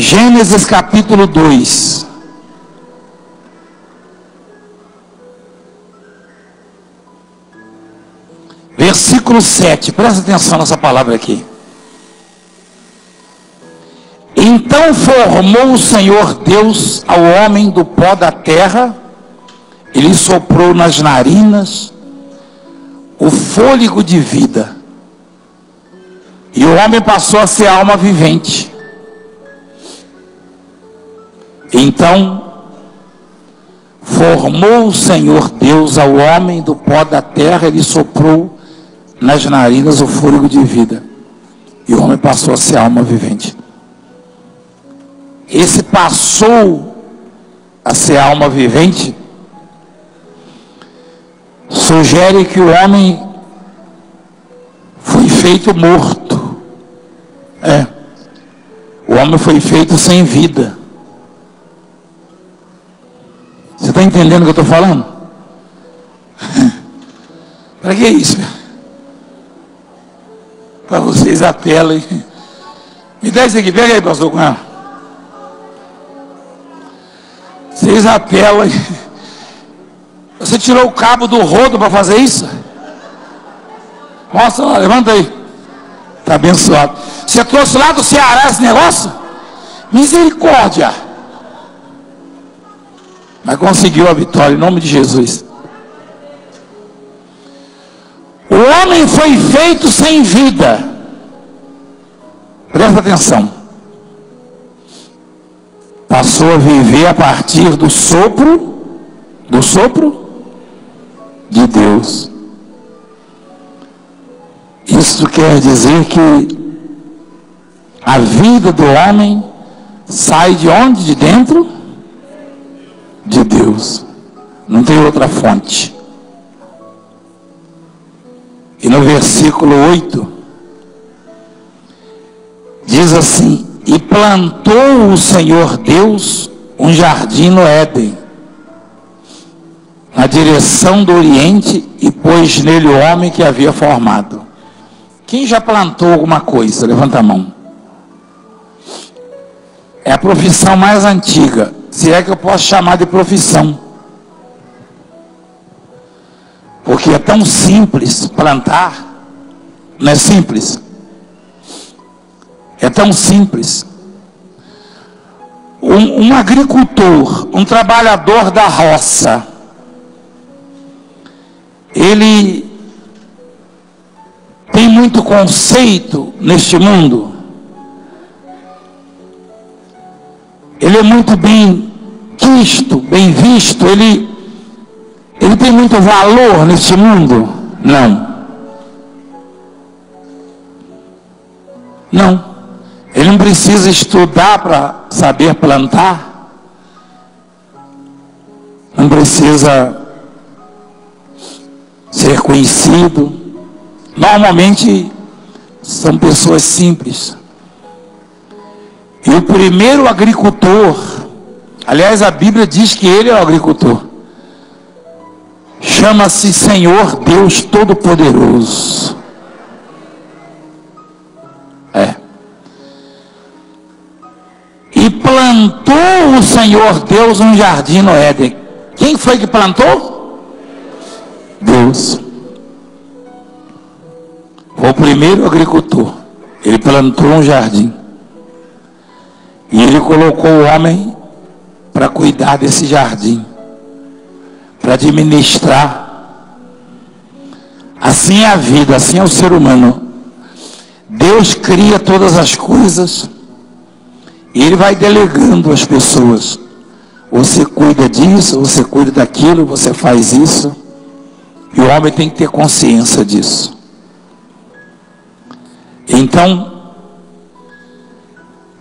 Gênesis capítulo 2. Versículo 7. Presta atenção nessa palavra aqui. Então formou o Senhor Deus ao homem do pó da terra, ele soprou nas narinas o fôlego de vida, e o homem passou a ser alma vivente. Então formou o Senhor Deus ao homem do pó da terra, ele soprou nas narinas o fôlego de vida, e o homem passou a ser alma vivente. Esse passou a ser alma vivente, sugere que o homem foi feito morto. É. O homem foi feito sem vida. Você está entendendo o que eu estou falando? Para que isso? Para vocês a tela aí. Me dá isso aqui, pega aí, pastor, ela. Vocês apelam. Você tirou o cabo do rodo para fazer isso? Mostra lá, levanta aí. Está abençoado. Você trouxe lá do Ceará esse negócio? Misericórdia. Mas conseguiu a vitória em nome de Jesus. O homem foi feito sem vida. Presta atenção passou a viver a partir do sopro, do sopro de Deus. Isso quer dizer que a vida do homem sai de onde? De dentro? De Deus. Não tem outra fonte. E no versículo 8, diz assim: e plantou o Senhor Deus um jardim no Éden, na direção do Oriente, e pôs nele o homem que havia formado. Quem já plantou alguma coisa? Levanta a mão. É a profissão mais antiga, se é que eu posso chamar de profissão. Porque é tão simples plantar, não é simples? É tão simples. Um, um, agricultor, um trabalhador da roça, ele tem muito conceito neste mundo. Ele é muito bem quisto, bem visto, ele, ele tem muito valor neste mundo? Não. Não. Ele não precisa estudar para saber plantar. Não precisa ser conhecido. Normalmente são pessoas simples. E o primeiro agricultor, aliás, a Bíblia diz que ele é o agricultor. Chama-se Senhor Deus Todo-Poderoso. É. E plantou o Senhor Deus um jardim no Éden. Quem foi que plantou? Deus. Foi o primeiro agricultor. Ele plantou um jardim. E ele colocou o homem para cuidar desse jardim, para administrar. Assim é a vida, assim é o ser humano. Deus cria todas as coisas e ele vai delegando às pessoas. Você cuida disso, você cuida daquilo, você faz isso. E o homem tem que ter consciência disso. Então,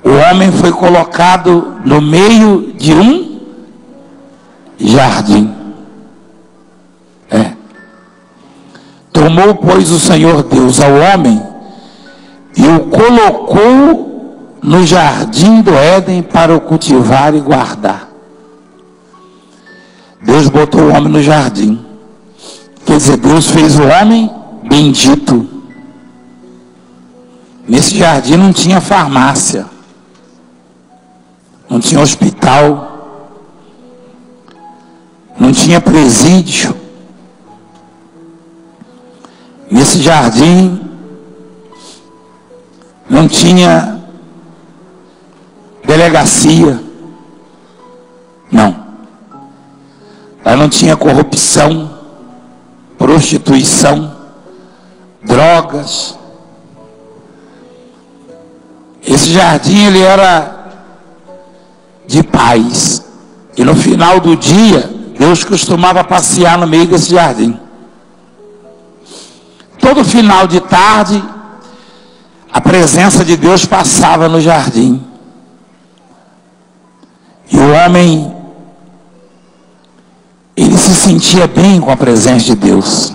o homem foi colocado no meio de um jardim. É. Tomou, pois, o Senhor Deus ao homem e o colocou no jardim do Éden para o cultivar e guardar. Deus botou o homem no jardim. Quer dizer, Deus fez o homem bendito. Nesse jardim não tinha farmácia. Não tinha hospital, não tinha presídio. Nesse jardim não tinha delegacia. Não. Lá não tinha corrupção, prostituição, drogas. Esse jardim ele era de paz. E no final do dia, Deus costumava passear no meio desse jardim. Todo final de tarde, a presença de Deus passava no jardim. E o homem, ele se sentia bem com a presença de Deus.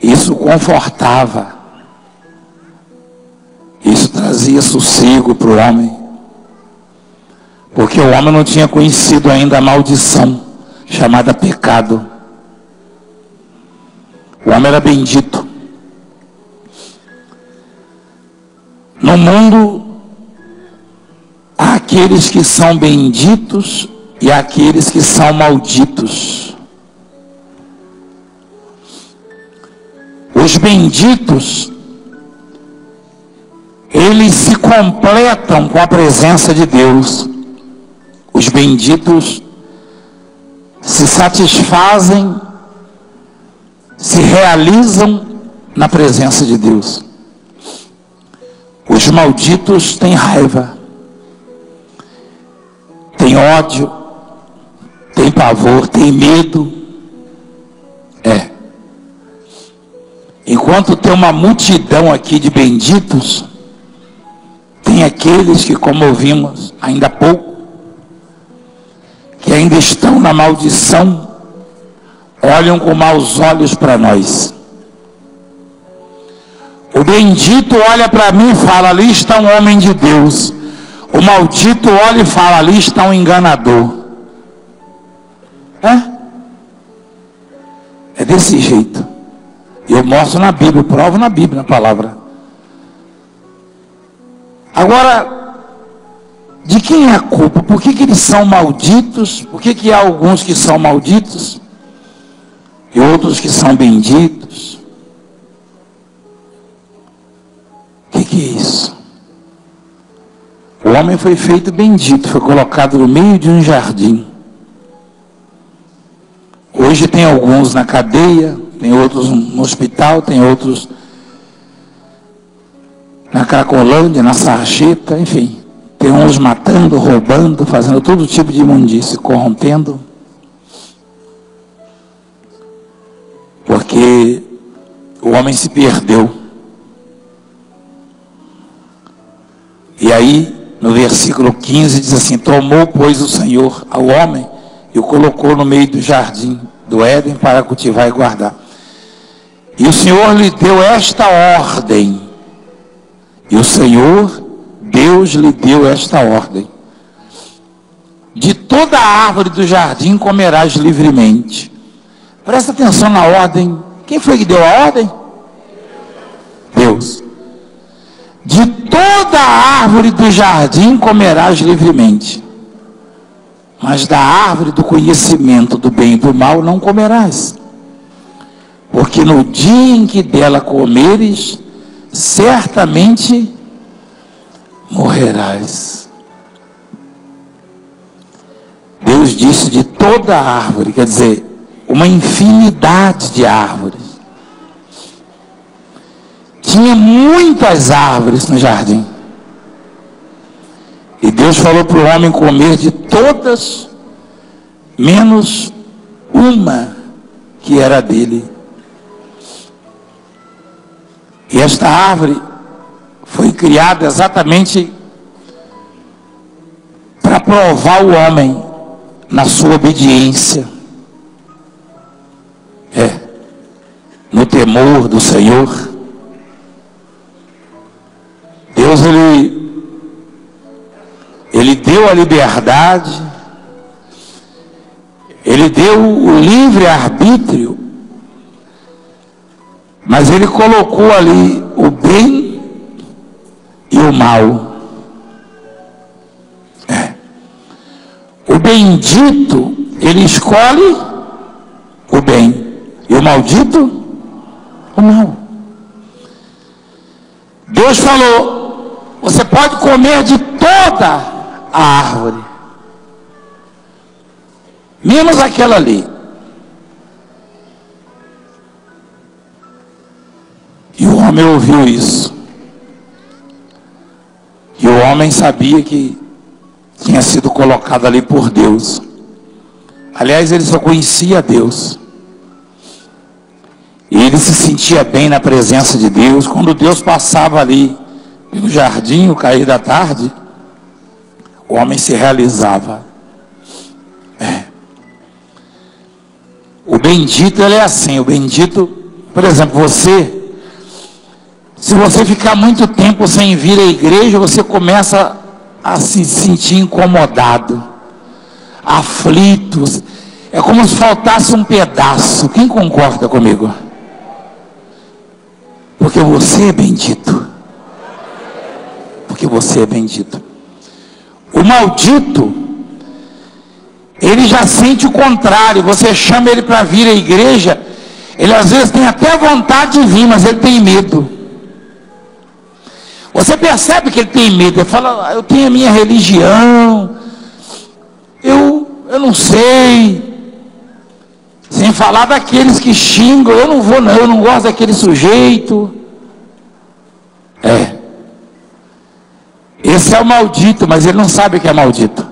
Isso confortava. Isso trazia sossego para o homem. Porque o homem não tinha conhecido ainda a maldição chamada pecado. O homem era bendito. No mundo, há aqueles que são benditos e há aqueles que são malditos. Os benditos, eles se completam com a presença de Deus. Os benditos se satisfazem, se realizam na presença de Deus. Os malditos têm raiva, têm ódio, têm pavor, têm medo. É. Enquanto tem uma multidão aqui de benditos, tem aqueles que, como ouvimos ainda há pouco, que ainda estão na maldição, olham com maus olhos para nós. O bendito olha para mim e fala: ali está um homem de Deus. O maldito olha e fala: ali está um enganador. É? É desse jeito. Eu mostro na Bíblia, provo na Bíblia, na palavra. Agora, de quem é a culpa? Por que, que eles são malditos? Por que, que há alguns que são malditos e outros que são benditos? O que, que é isso? O homem foi feito bendito, foi colocado no meio de um jardim. Hoje tem alguns na cadeia, tem outros no hospital, tem outros na Cracolândia, na Sarjeta, enfim. Tem uns matando, roubando, fazendo todo tipo de imundície, corrompendo. Porque o homem se perdeu. E aí, no versículo 15, diz assim: Tomou, pois, o Senhor ao homem e o colocou no meio do jardim do Éden para cultivar e guardar. E o Senhor lhe deu esta ordem. E o Senhor, Deus, lhe deu esta ordem: De toda árvore do jardim comerás livremente. Presta atenção na ordem. Quem foi que deu a ordem? Deus. De toda árvore do jardim comerás livremente, mas da árvore do conhecimento do bem e do mal não comerás, porque no dia em que dela comeres, certamente morrerás. Deus disse de toda árvore, quer dizer, uma infinidade de árvores tinha muitas árvores no jardim. E Deus falou para o homem comer de todas, menos uma que era dele. E esta árvore foi criada exatamente para provar o homem na sua obediência. É, no temor do Senhor. Deus ele, ele deu a liberdade, ele deu o livre arbítrio, mas ele colocou ali o bem e o mal. bendito, ele escolhe o bem, e o maldito, o mal. Deus falou: você pode comer de toda a árvore, menos aquela ali. E o homem ouviu isso. Homem sabia que tinha sido colocado ali por Deus. Aliás, ele só conhecia Deus. E ele se sentia bem na presença de Deus. Quando Deus passava ali no jardim, o cair da tarde, o homem se realizava. É. O bendito, ele é assim. O bendito, por exemplo, você, se você ficar muito tempo sem vir à igreja, você começa a se sentir incomodado, aflito. É como se faltasse um pedaço. Quem concorda comigo? Porque você é bendito. Porque você é bendito. O maldito, ele já sente o contrário. Você chama ele para vir à igreja, ele às vezes tem até vontade de vir, mas ele tem medo. Você percebe que ele tem medo. Ele fala, eu tenho a minha religião, eu, eu não sei. Sem falar daqueles que xingam, eu não vou não, eu não gosto daquele sujeito. É. Esse é o maldito, mas ele não sabe que é maldito.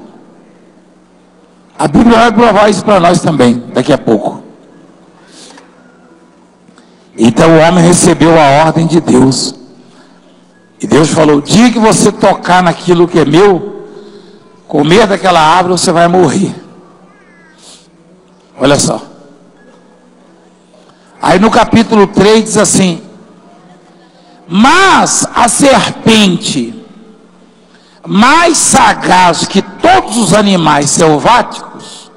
A Bíblia vai provar isso para nós também, daqui a pouco. Então o homem recebeu a ordem de Deus. E Deus falou: dia que você tocar naquilo que é meu, comer daquela árvore, você vai morrer. Olha só. Aí no capítulo 3 diz assim: Mas a serpente, mais sagaz que todos os animais selváticos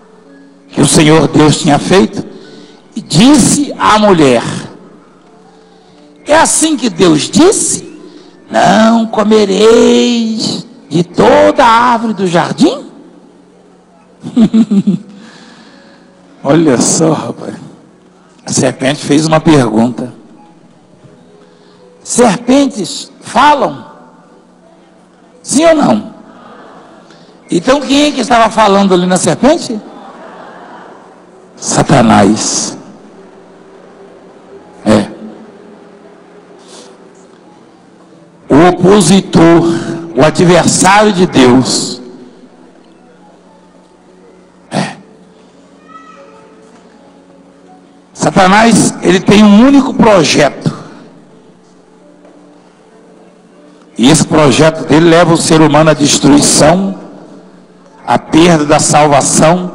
que o Senhor Deus tinha feito, disse à mulher: É assim que Deus disse? Não comereis de toda a árvore do jardim? Olha só, rapaz. A serpente fez uma pergunta. Serpentes falam? Sim ou não? Então quem é que estava falando ali na serpente? Satanás. o opositor, o adversário de Deus. É. Satanás, ele tem um único projeto. E esse projeto dele leva o ser humano à destruição, à perda da salvação.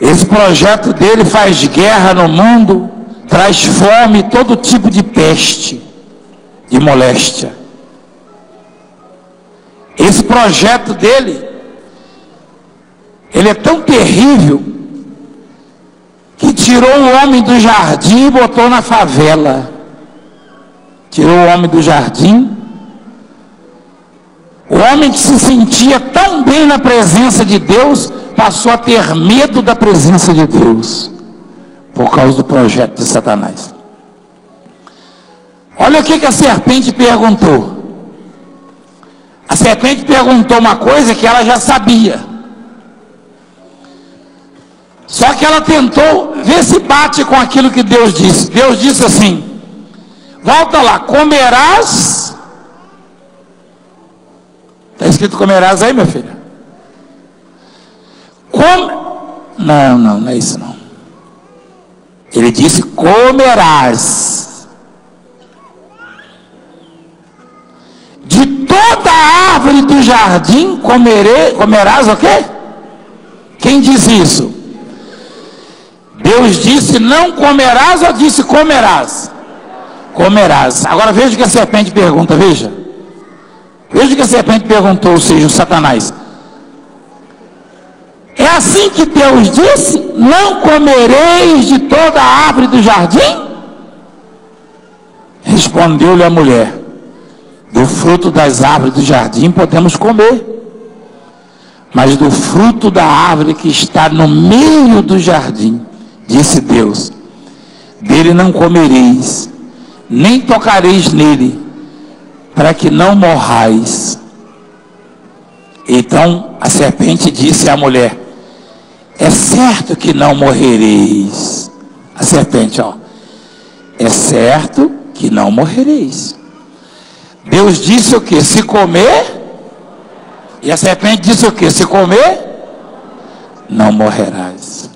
Esse projeto dele faz guerra no mundo, traz fome, todo tipo de peste de moléstia. Esse projeto dele, ele é tão terrível que tirou o homem do jardim e botou na favela. Tirou o homem do jardim. O homem que se sentia tão bem na presença de Deus, passou a ter medo da presença de Deus, por causa do projeto de Satanás. Olha o que, que a serpente perguntou. A serpente perguntou uma coisa que ela já sabia. Só que ela tentou ver se bate com aquilo que Deus disse. Deus disse assim: Volta lá, comerás. Está escrito comerás aí, minha filha? Com... Não, não, não é isso não. Ele disse: comerás toda árvore do jardim comerei, comerás o quê? Quem diz isso? Deus disse não comerás ou disse comerás? Comerás. Agora veja o que a serpente pergunta, veja. Veja o que a serpente perguntou, ou seja, o Satanás. É assim que Deus disse: Não comereis de toda a árvore do jardim? Respondeu-lhe a mulher: do fruto das árvores do jardim podemos comer. Mas do fruto da árvore que está no meio do jardim, disse Deus: dele não comereis, nem tocareis nele, para que não morrais. Então a serpente disse à mulher: É certo que não morrereis. A serpente, ó, é certo que não morrereis. Deus disse o que? Se comer, e a serpente disse o que? Se comer, não morrerás.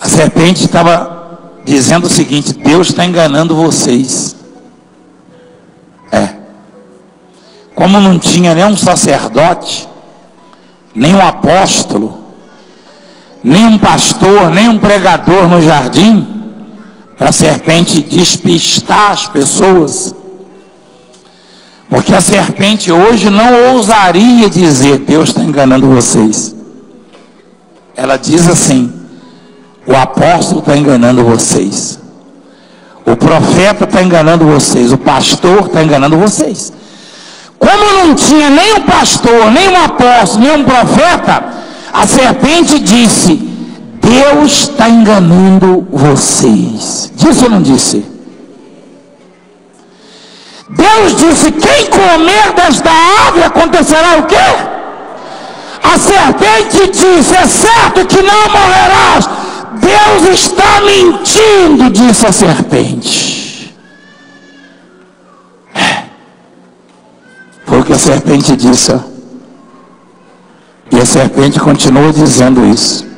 A serpente estava dizendo o seguinte: Deus está enganando vocês. É. Como não tinha nem um sacerdote, nem um apóstolo, nem um pastor, nem um pregador no jardim, para a serpente despistar as pessoas. Porque a serpente hoje não ousaria dizer: Deus está enganando vocês. Ela diz assim: o apóstolo está enganando vocês. O profeta está enganando vocês. O pastor está enganando vocês. Como não tinha nem um pastor, nem um apóstolo, nem um profeta, a serpente disse: Deus está enganando vocês. Disse ou não disse? Deus disse: quem comer desta árvore acontecerá o quê? A serpente disse: é certo que não morrerás. Deus está mentindo, disse a serpente. É. Foi o que a serpente disse. E a serpente continua dizendo isso.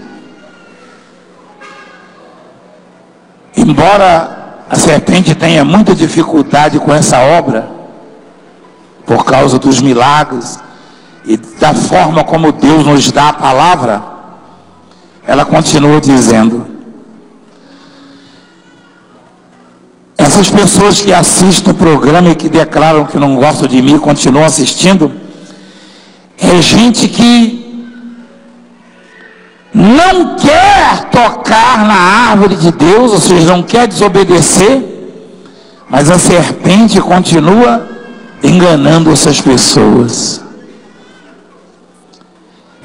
Embora a serpente tenha muita dificuldade com essa obra, por causa dos milagres e da forma como Deus nos dá a palavra, ela continua dizendo: essas pessoas que assistem o programa e que declaram que não gostam de mim continuam assistindo, é gente que não quer tocar na árvore de Deus, ou seja, não quer desobedecer, mas a serpente continua enganando essas pessoas.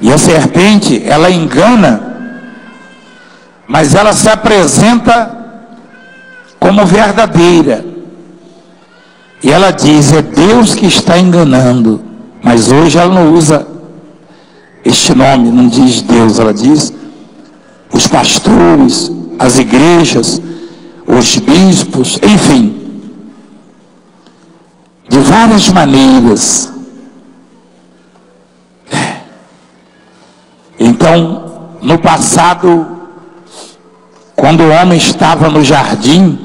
E a serpente, ela engana, mas ela se apresenta como verdadeira. E ela diz: é Deus que está enganando. Mas hoje ela não usa este nome não diz Deus, ela diz os pastores, as igrejas, os bispos, enfim. De várias maneiras. É. Então, no passado, quando o homem estava no jardim,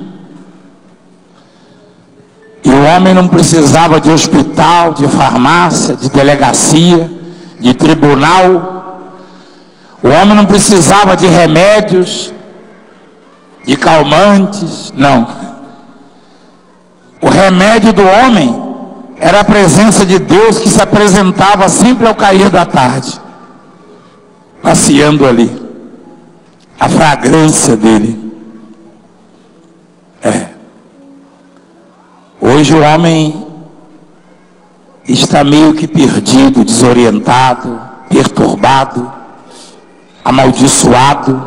e o homem não precisava de hospital, de farmácia, de delegacia, de tribunal. O homem não precisava de remédios, de calmantes, não. O remédio do homem era a presença de Deus que se apresentava sempre ao cair da tarde, passeando ali. A fragrância dele. É. Hoje o homem está meio que perdido, desorientado, perturbado, amaldiçoado.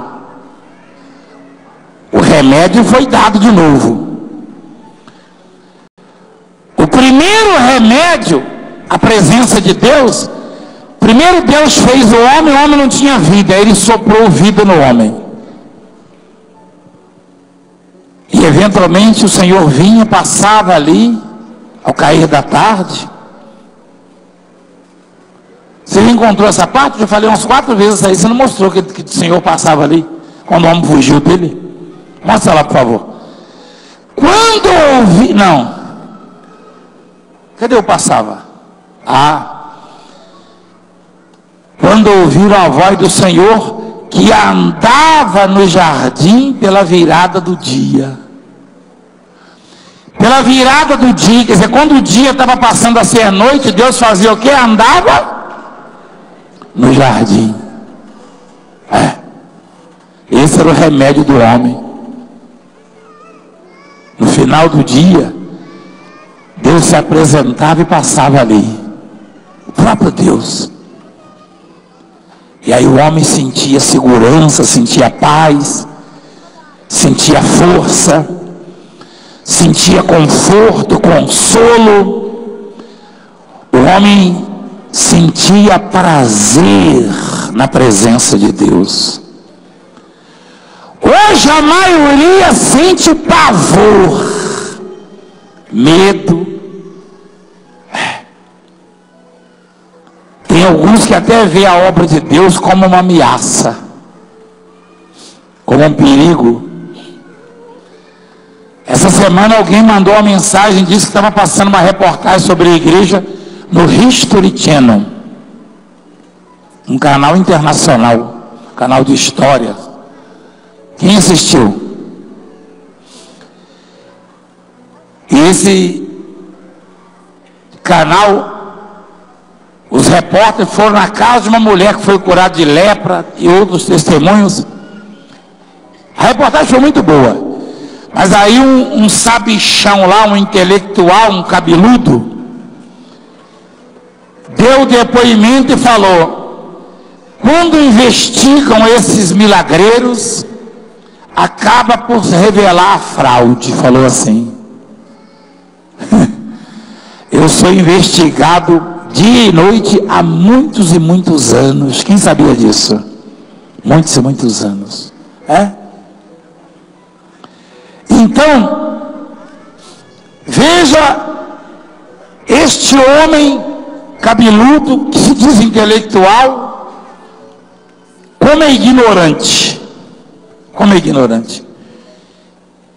O remédio foi dado de novo. O primeiro remédio, a presença de Deus, primeiro Deus fez o homem, o homem não tinha vida, ele soprou vida no homem. E eventualmente o Senhor vinha, passava ali, ao cair da tarde, você encontrou essa parte? Eu falei umas quatro vezes aí. Você não mostrou que, que o Senhor passava ali quando o homem fugiu dele? Mostra lá, por favor. Quando ouvi. Não. Cadê eu passava? Ah. Quando ouviram a voz do Senhor que andava no jardim pela virada do dia. Pela virada do dia, quer dizer, quando o dia estava passando a ser noite, Deus fazia o que? Andava no jardim. É. Esse era o remédio do homem. No final do dia, Deus se apresentava e passava ali. próprio Deus. E aí o homem sentia segurança, sentia paz, sentia força, sentia conforto, consolo. O homem sentia prazer na presença de Deus. Hoje a maioria sente pavor, medo. Tem alguns que até vê a obra de Deus como uma ameaça, como um perigo. Essa semana alguém mandou uma mensagem, disse que estava passando uma reportagem sobre a igreja no History Channel, um canal internacional, canal de história. Quem assistiu? Esse canal, os repórteres foram na casa de uma mulher que foi curada de lepra e outros testemunhos. A reportagem foi muito boa. Mas aí um, um sabichão lá, um intelectual, um cabeludo, deu depoimento e falou: quando investigam esses milagreiros, acaba por revelar a fraude. Falou assim. Eu sou investigado dia e noite há muitos e muitos anos. Quem sabia disso? Muitos e muitos anos. É? Então, veja este homem cabeludo, que se diz intelectual, como é ignorante. Como é ignorante.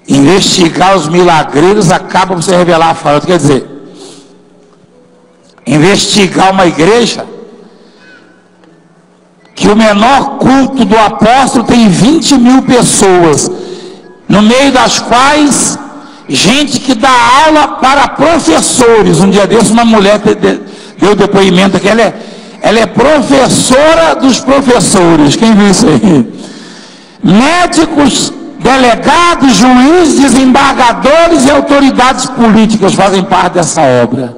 Investigar os milagreiros acaba por se revelar a falta. Quer dizer, investigar uma igreja que o menor culto do apóstolo tem 20 mil pessoas, no meio das quais gente que dá aula para professores. Um dia desse, uma mulher deu depoimento que ela é, ela é professora dos professores. Quem viu isso aí? Médicos, delegados, juízes, desembargadores e autoridades políticas fazem parte dessa obra.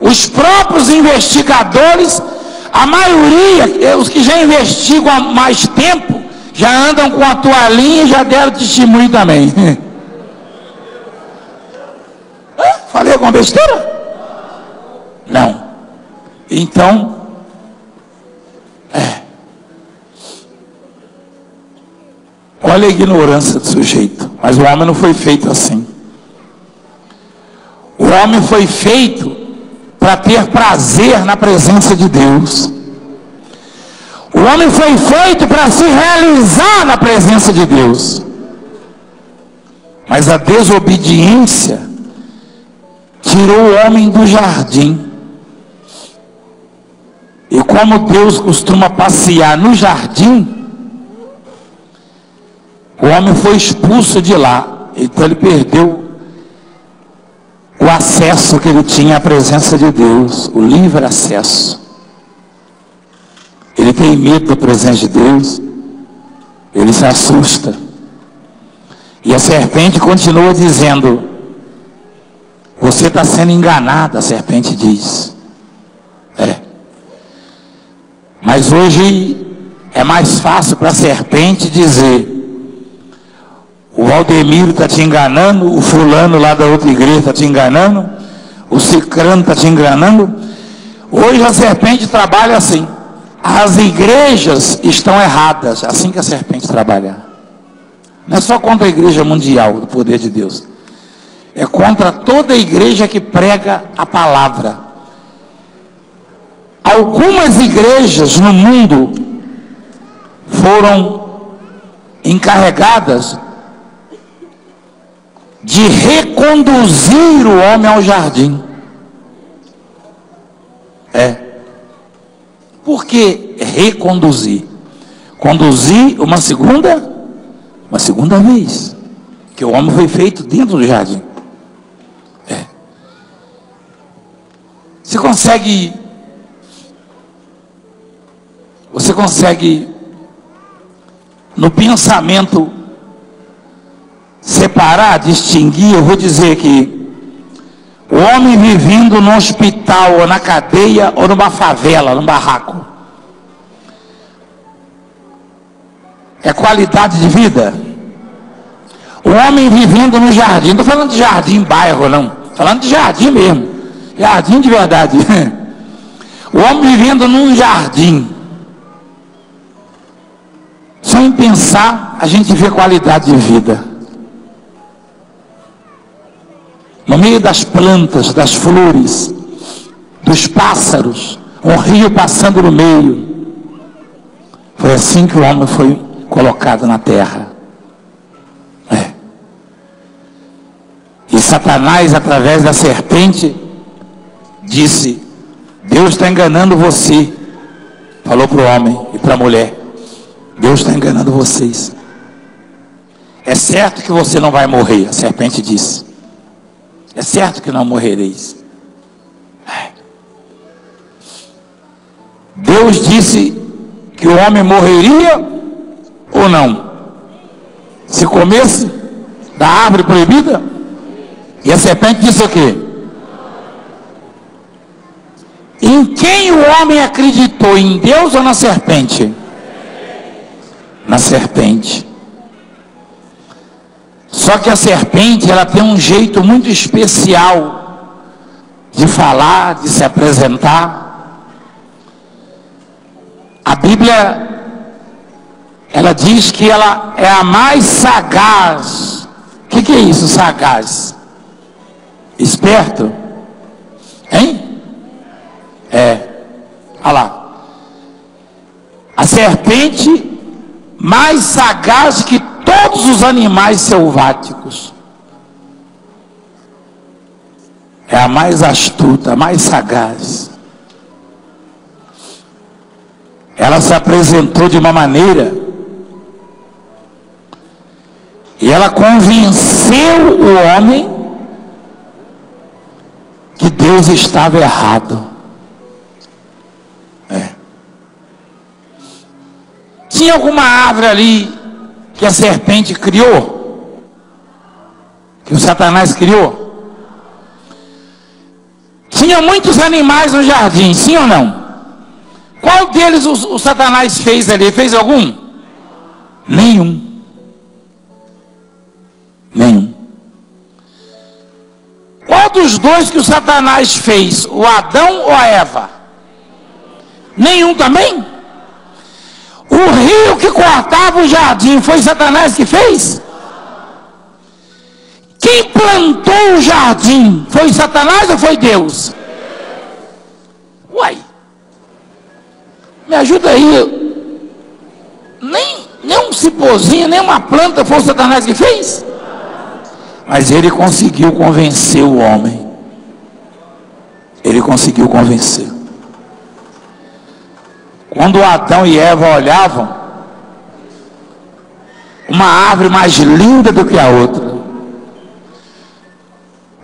Os próprios investigadores, a maioria, os que já investigam há mais tempo, já andam com a toalhinha e já deram testemunho também. Falei alguma besteira? Não. Então, é. Olha a ignorância do sujeito. Mas o homem não foi feito assim. O homem foi feito para ter prazer na presença de Deus. O homem foi feito para se realizar na presença de Deus. Mas a desobediência tirou o homem do jardim. E como Deus costuma passear no jardim, o homem foi expulso de lá. Então ele perdeu o acesso que ele tinha à presença de Deus, o livre acesso. Ele tem medo da presença de Deus, ele se assusta. E a serpente continua dizendo: Você está sendo enganada, a serpente diz. É. Mas hoje é mais fácil para a serpente dizer: o Valdemiro está te enganando, o fulano lá da outra igreja está te enganando, o cicrano está te enganando. Hoje a serpente trabalha assim. As igrejas estão erradas, assim que a serpente trabalha. Não é só contra a igreja mundial do poder de Deus. É contra toda a igreja que prega a palavra. Algumas igrejas no mundo foram encarregadas de reconduzir o homem ao jardim. É. Por que reconduzir? Conduzir uma segunda, uma segunda vez. Que o homem foi feito dentro do jardim. É. Você consegue você consegue, no pensamento, separar, distinguir? Eu vou dizer que O homem vivendo no hospital, ou na cadeia, ou numa favela, num barraco. É qualidade de vida? O homem vivendo no jardim, não estou falando de jardim bairro, não. Falando de jardim mesmo. Jardim de verdade. O homem vivendo num jardim. Só em pensar, a gente vê qualidade de vida. no meio das plantas, das flores, dos pássaros, um rio passando no meio. Foi assim que o homem foi colocado na terra. É. E Satanás, através da serpente, disse: Deus está enganando você. Falou para o homem e para a mulher: Deus está enganando vocês. É certo que você não vai morrer, a serpente disse. É certo que não morrereis. Deus disse que o homem morreria ou não? Se comesse da árvore proibida? E a serpente disse o quê? Em quem o homem acreditou? Em Deus ou na serpente? Na serpente. Só que a serpente, ela tem um jeito muito especial de falar, de se apresentar. A Bíblia, ela diz que ela é a mais sagaz. O que, que é isso, sagaz? Esperto? Hein? É. Olha lá. A serpente mais sagaz que todos os animais selváticos. É a mais astuta, a mais sagaz. Ela se apresentou de uma maneira e ela convenceu o homem que Deus estava errado. É. Tinha alguma árvore ali que a serpente criou, que o Satanás criou. Tinha muitos animais no jardim, sim ou não? Qual deles o, o Satanás fez ali? Fez algum? Nenhum. Nenhum. Qual dos dois que o Satanás fez? O Adão ou a Eva? Nenhum também? O rio que cortava o jardim foi Satanás que fez? Quem plantou o jardim foi Satanás ou foi Deus? Uai, me ajuda aí. Nem, nem um cipózinho, nem uma planta foi Satanás que fez? Mas ele conseguiu convencer o homem. Ele conseguiu convencer. Quando Adão e Eva olhavam, uma árvore mais linda do que a outra.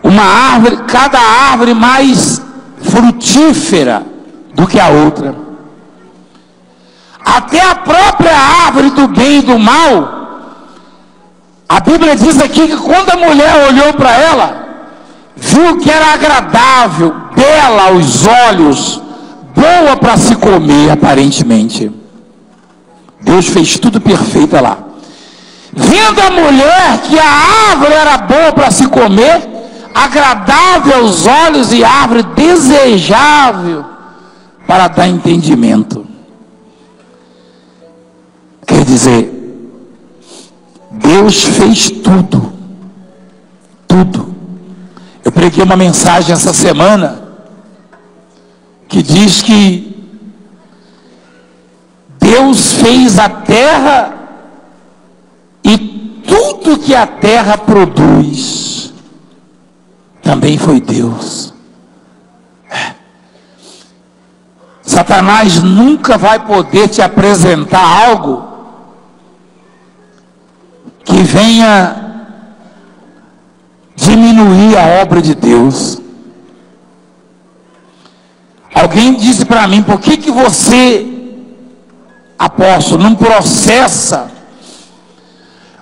Uma árvore, cada árvore mais frutífera do que a outra. Até a própria árvore do bem e do mal. A Bíblia diz aqui que quando a mulher olhou para ela, viu que era agradável, bela aos olhos, boa para se comer, aparentemente. Deus fez tudo perfeito lá. Vendo a mulher que a árvore era boa para se comer, agradável aos olhos e árvore desejável para dar entendimento. Quer dizer, Deus fez tudo, tudo. Eu preguei uma mensagem essa semana que diz que Deus fez a terra e tudo que a terra produz também foi Deus. É. Satanás nunca vai poder te apresentar algo que venha diminuir a obra de Deus. Alguém disse para mim, por que, que você, apóstolo, não processa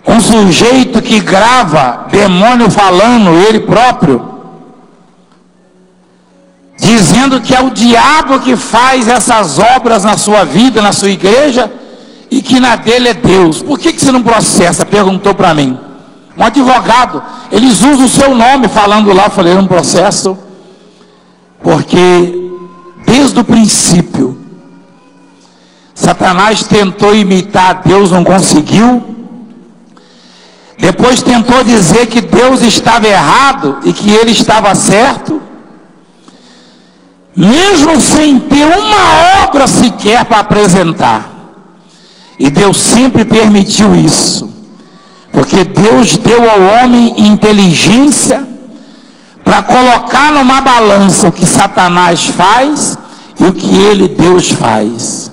um sujeito que grava demônio falando ele próprio? dizendo que é o diabo que faz essas obras na sua vida, na sua igreja, e que na dele é Deus. Por que, que você não processa? Perguntou para mim. Um advogado, eles usam o seu nome falando lá, eu falei, não processo, porque desde o princípio, Satanás tentou imitar Deus, não conseguiu. Depois tentou dizer que Deus estava errado e que ele estava certo mesmo sem ter uma obra sequer para apresentar. E Deus sempre permitiu isso, porque Deus deu ao homem inteligência para colocar numa balança o que Satanás faz o que ele, Deus, faz.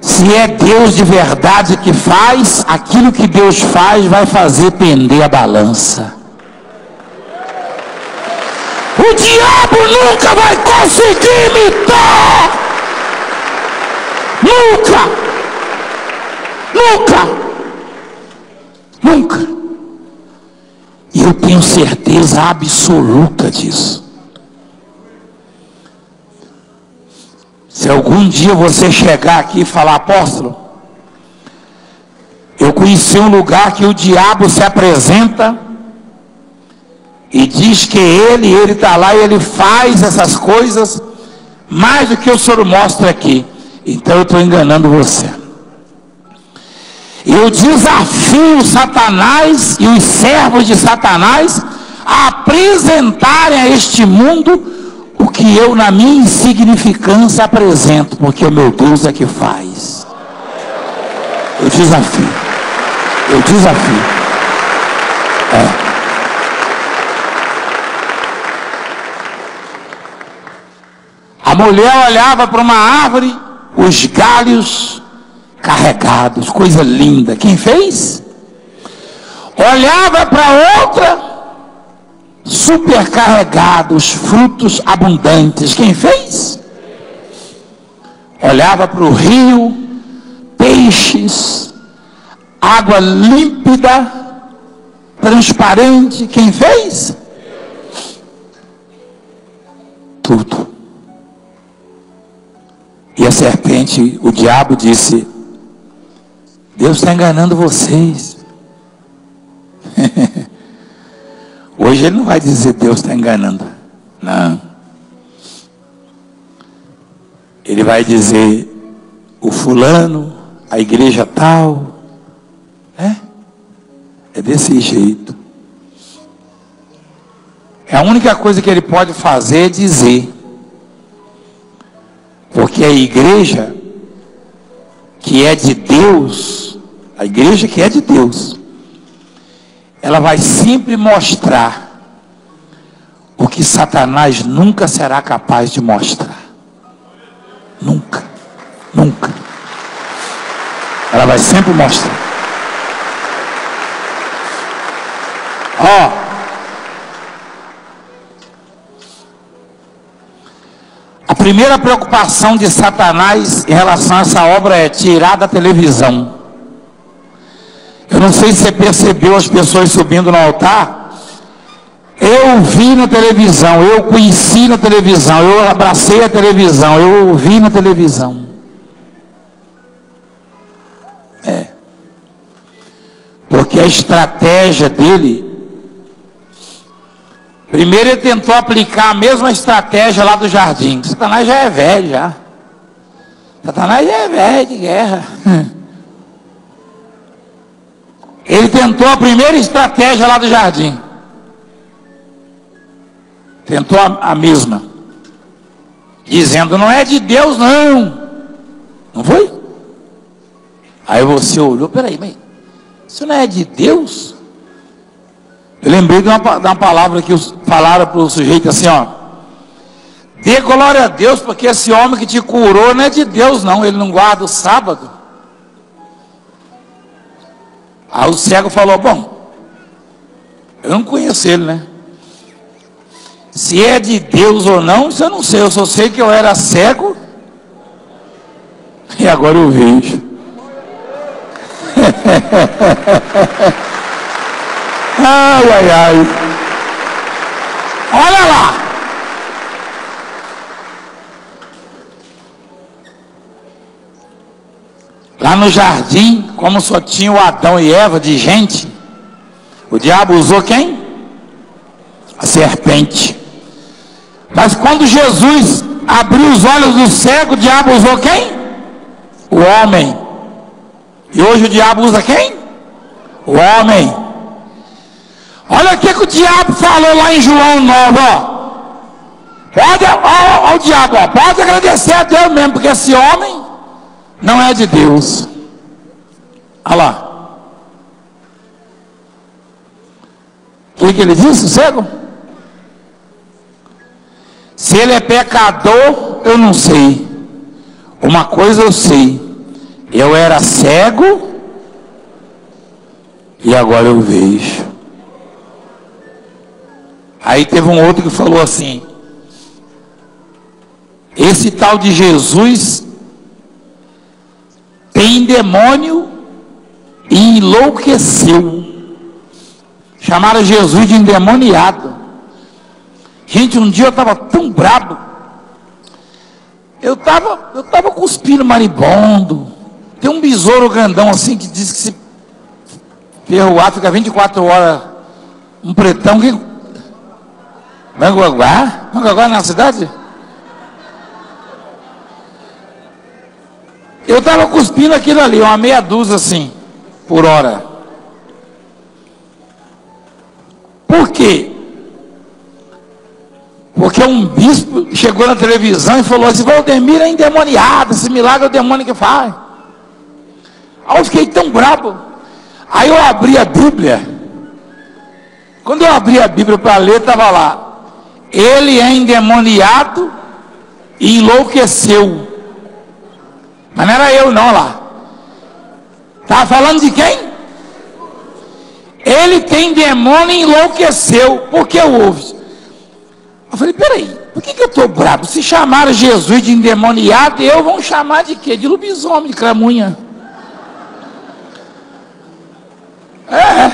Se é Deus de verdade que faz, aquilo que Deus faz vai fazer pender a balança. O diabo nunca vai conseguir imitar. Nunca. Nunca. Nunca. E eu tenho certeza absoluta disso. Se algum dia você chegar aqui e falar, apóstolo, eu conheci um lugar que o diabo se apresenta e diz que ele, ele está lá e ele faz essas coisas mais do que o senhor mostra aqui. Então eu estou enganando você. Eu desafio Satanás e os servos de Satanás a apresentarem a este mundo o que eu, na minha insignificância, apresento, porque o meu Deus é que faz. Eu desafio. Eu desafio. É. A mulher olhava para uma árvore, os galhos carregados, coisa linda. Quem fez? Olhava para outra, supercarregados, frutos abundantes. Quem fez? Olhava para o rio, peixes, água límpida, transparente. Quem fez? Tudo. E a serpente, o diabo disse: Deus está enganando vocês. Não vai dizer Deus está enganando. Não. Ele vai dizer o fulano, a igreja tal. É? É desse jeito. É a única coisa que ele pode fazer é dizer. Porque a igreja que é de Deus, a igreja que é de Deus, ela vai sempre mostrar o que Satanás nunca será capaz de mostrar. Nunca. Nunca. Ela vai sempre mostrar. Ó. Oh, primeira preocupação de Satanás em relação a essa obra é tirar da televisão. Eu não sei se você percebeu as pessoas subindo no altar. Eu vi na televisão, eu conheci na televisão, eu abracei a televisão, eu vi na televisão. É. Porque a estratégia dele Primeiro ele tentou aplicar a mesma estratégia lá do jardim. Satanás já é velho já. Satanás já é velho de guerra. Ele tentou a primeira estratégia lá do jardim. Tentou a, a mesma. Dizendo, não é de Deus não. Não foi? Aí você olhou, peraí, mas isso não é de Deus? Eu lembrei de uma, de uma palavra que falaram para o sujeito assim, ó. Dê glória a Deus, porque esse homem que te curou não é de Deus, não. Ele não guarda o sábado. Aí o cego falou: Bom, eu não conheço ele, né? Se é de Deus ou não, isso eu não sei. Eu só sei que eu era cego e agora eu vejo. ai, ai, ai. Olha lá. Lá no jardim, como só tinha o Adão e Eva de gente, o diabo usou quem? A serpente. Mas quando Jesus abriu os olhos do cego, o diabo usou quem? O homem. E hoje o diabo usa quem? O homem. Olha o que, que o diabo falou lá em João 9, ó. Pode, ó, ó, o diabo, ó, pode agradecer a Deus mesmo, porque esse homem não é de Deus. Olha lá. O que, que ele disse, o cego? Se ele é pecador, eu não sei. Uma coisa eu sei. Eu era cego e agora eu vejo. Aí teve um outro que falou assim: esse tal de Jesus tem demônio e enlouqueceu. Chamaram Jesus de endemoniado. Gente, um dia eu estava tão brabo. Eu estava eu tava cuspindo maribondo. Tem um besouro grandão assim que diz que se ferroar fica 24 horas. Um pretão que. Manguaguá? Manguaguá na cidade? Eu estava cuspindo aquilo ali, uma meia dúzia assim, por hora. Por quê? Porque um bispo chegou na televisão e falou assim: Valdemir é endemoniado, esse milagre é o demônio que faz. Aí eu fiquei tão bravo. Aí eu abri a Bíblia. Quando eu abri a Bíblia para ler, estava lá: Ele é endemoniado e enlouqueceu. Mas não era eu não lá. Estava falando de quem? Ele tem demônio e enlouqueceu. Por que houve? Eu falei, peraí, por que, que eu estou bravo? Se chamaram Jesus de endemoniado, eu vou chamar de quê? De lobisomem, de cramunha. É.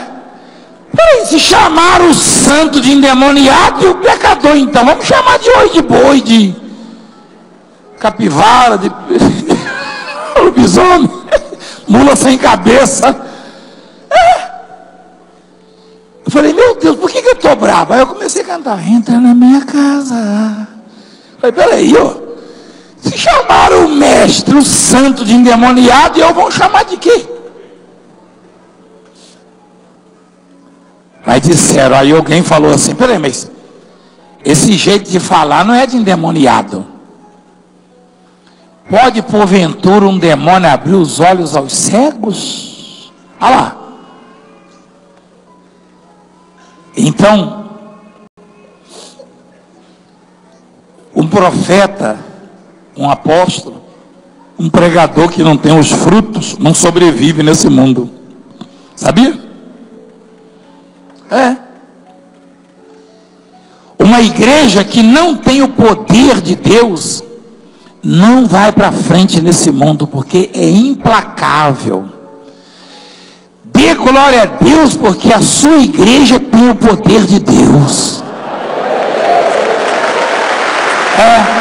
Peraí, se chamaram o santo de endemoniado e o pecador, então, vamos chamar de oi de boi, de capivara, de lobisomem, mula sem cabeça. É. Eu falei, meu Deus, estou bravo? Aí eu comecei a cantar, entra na minha casa. Falei, peraí, ó. Se chamaram o mestre, o santo de endemoniado, eu vou chamar de quê? Mas disseram, aí alguém falou assim, peraí, mas esse jeito de falar não é de endemoniado. Pode porventura um demônio abrir os olhos aos cegos? Olha lá. Então, um profeta, um apóstolo, um pregador que não tem os frutos, não sobrevive nesse mundo. Sabia? É. Uma igreja que não tem o poder de Deus, não vai para frente nesse mundo, porque é implacável. Dê glória a Deus, porque a sua igreja tem o poder de Deus. É.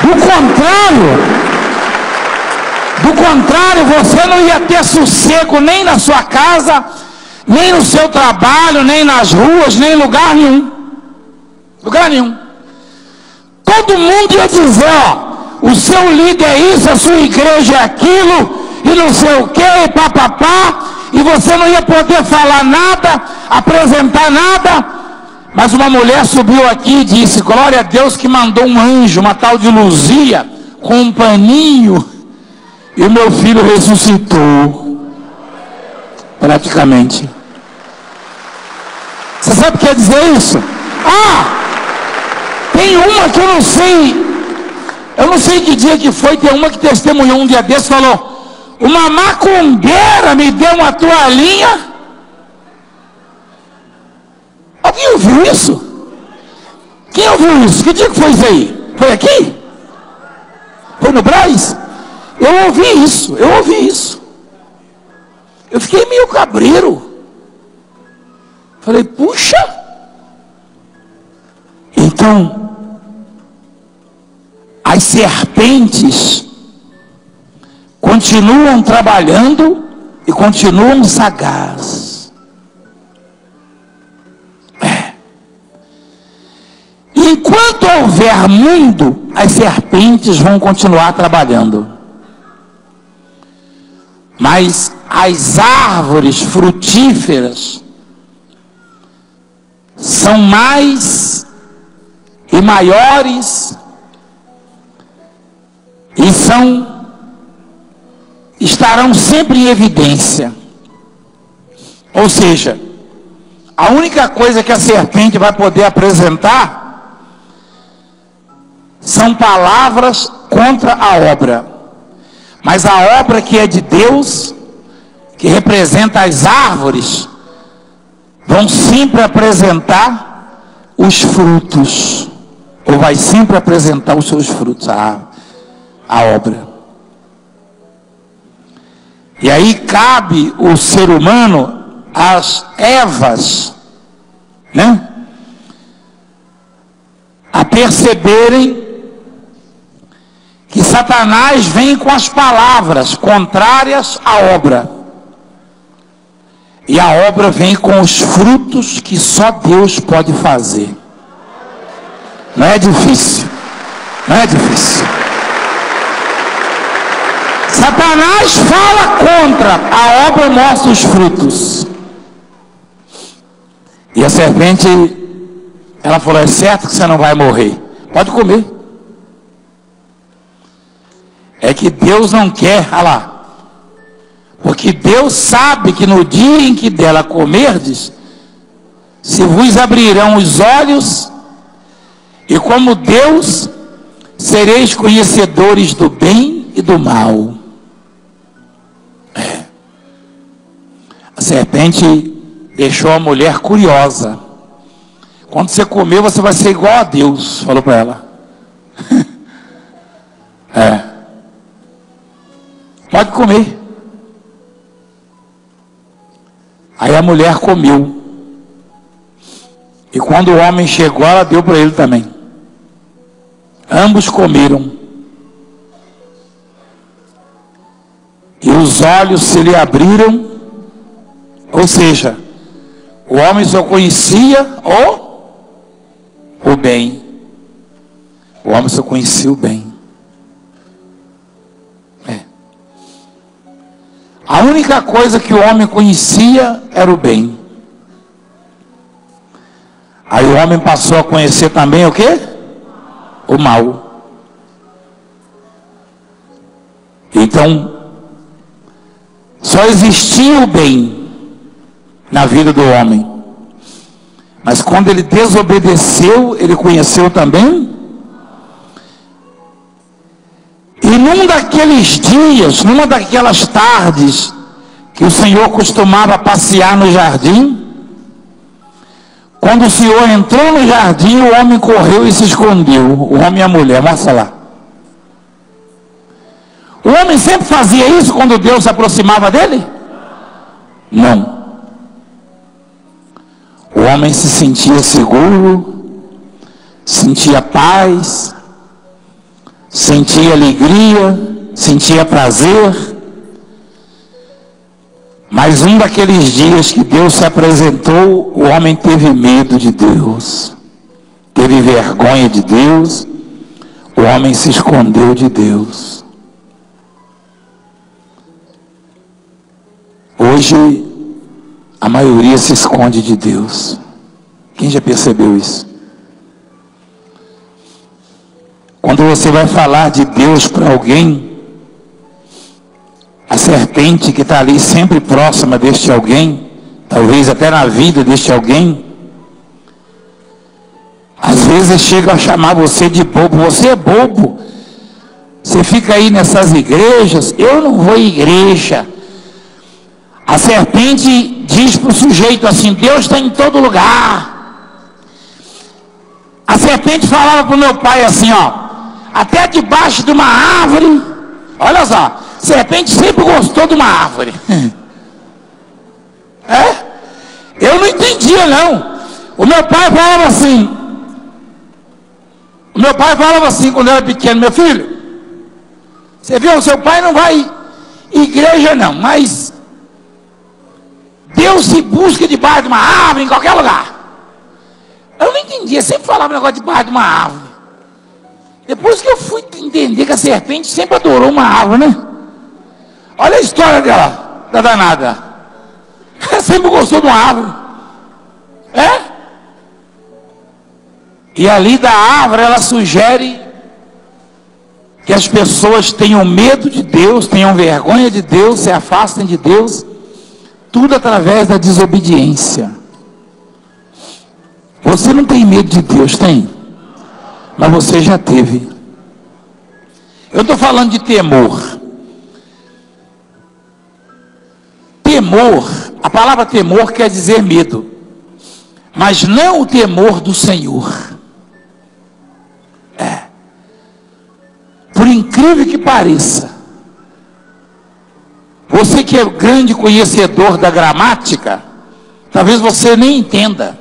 Do contrário, do contrário, você não ia ter sossego nem na sua casa, nem no seu trabalho, nem nas ruas, nem em lugar nenhum. Lugar nenhum. Todo mundo ia dizer, ó, o seu líder é isso, a sua igreja é aquilo, e não sei o que, e papapá, e você não ia poder falar nada, apresentar nada. Mas uma mulher subiu aqui e disse: Glória a Deus que mandou um anjo, uma tal de Luzia, com um paninho, e o meu filho ressuscitou. Praticamente. Você sabe o que quer dizer isso? Ah! Tem uma que eu não sei. Eu não sei que dia que foi, tem uma que testemunhou um dia desse falou: uma macumbeira me deu uma toalhinha. Alguém ouviu isso? Quem ouviu isso? Que dia que foi isso aí? Foi aqui? Foi no Braz? Eu ouvi isso, eu ouvi isso. Eu fiquei meio cabreiro. Falei, puxa. Então, as serpentes continuam trabalhando e continuam sagazes. É. Enquanto houver mundo, as serpentes vão continuar trabalhando. Mas as árvores frutíferas são mais e maiores e são estarão sempre em evidência. Ou seja, a única coisa que a serpente vai poder apresentar são palavras contra a obra. Mas a obra que é de Deus, que representa as árvores, vão sempre apresentar os frutos, ou vai sempre apresentar os seus frutos, a, a obra. E aí cabe o ser humano as Evas, né? A perceberem que Satanás vem com as palavras contrárias à obra. E a obra vem com os frutos que só Deus pode fazer. Não é difícil. Não é difícil. Satanás fala contra, a obra mostra os frutos. E a serpente, ela falou: É certo que você não vai morrer. Pode comer. É que Deus não quer, olha lá, porque Deus sabe que no dia em que dela comerdes, se vos abrirão os olhos, e como Deus, sereis conhecedores do bem e do mal. É. A serpente deixou a mulher curiosa. Quando você comer, você vai ser igual a Deus, falou para ela. é. Pode comer. Aí a mulher comeu. E quando o homem chegou, ela deu para ele também. Ambos comeram. Os olhos se lhe abriram. Ou seja, o homem só conhecia o, o bem. O homem só conhecia o bem. A única coisa que o homem conhecia era o bem. Aí o homem passou a conhecer também o que? O mal. Então, só existia o bem na vida do homem. Mas quando ele desobedeceu, ele conheceu também E num daqueles dias, numa daquelas tardes, que o Senhor costumava passear no jardim, quando o Senhor entrou no jardim, o homem correu e se escondeu. O homem e a mulher, mostra lá. O homem sempre fazia isso quando Deus se aproximava dele? Não. O homem se sentia seguro, sentia paz, sentia alegria, sentia prazer. Mas um daqueles dias que Deus se apresentou, o homem teve medo de Deus, teve vergonha de Deus, o homem se escondeu de Deus. Hoje, a maioria se esconde de Deus. Quem já percebeu isso? Quando você vai falar de Deus para alguém, a serpente que está ali sempre próxima deste alguém, talvez até na vida deste alguém, às vezes chega a chamar você de bobo. Você é bobo. Você fica aí nessas igrejas. Eu não vou à igreja. A serpente diz para o sujeito assim: Deus está em todo lugar. A serpente falava para o meu pai assim: ó até debaixo de uma árvore. Olha só, serpente sempre gostou de uma árvore. É? Eu não entendia não. O meu pai falava assim. O meu pai falava assim quando eu era pequeno, meu filho. Você viu, seu pai não vai igreja não, mas Deus se busca debaixo de uma árvore em qualquer lugar. Eu não entendia, sempre falava um negócio debaixo de uma árvore. Depois que eu fui entender que a serpente sempre adorou uma árvore, né? Olha a história dela, da danada. Ela sempre gostou de uma árvore. É? E ali da árvore ela sugere que as pessoas tenham medo de Deus, tenham vergonha de Deus, se afastem de Deus, tudo através da desobediência. Você não tem medo de Deus, tem? Mas você já teve. Eu estou falando de temor. Temor, a palavra temor quer dizer medo, mas não o temor do Senhor. Por incrível que pareça, você que é grande conhecedor da gramática, talvez você nem entenda.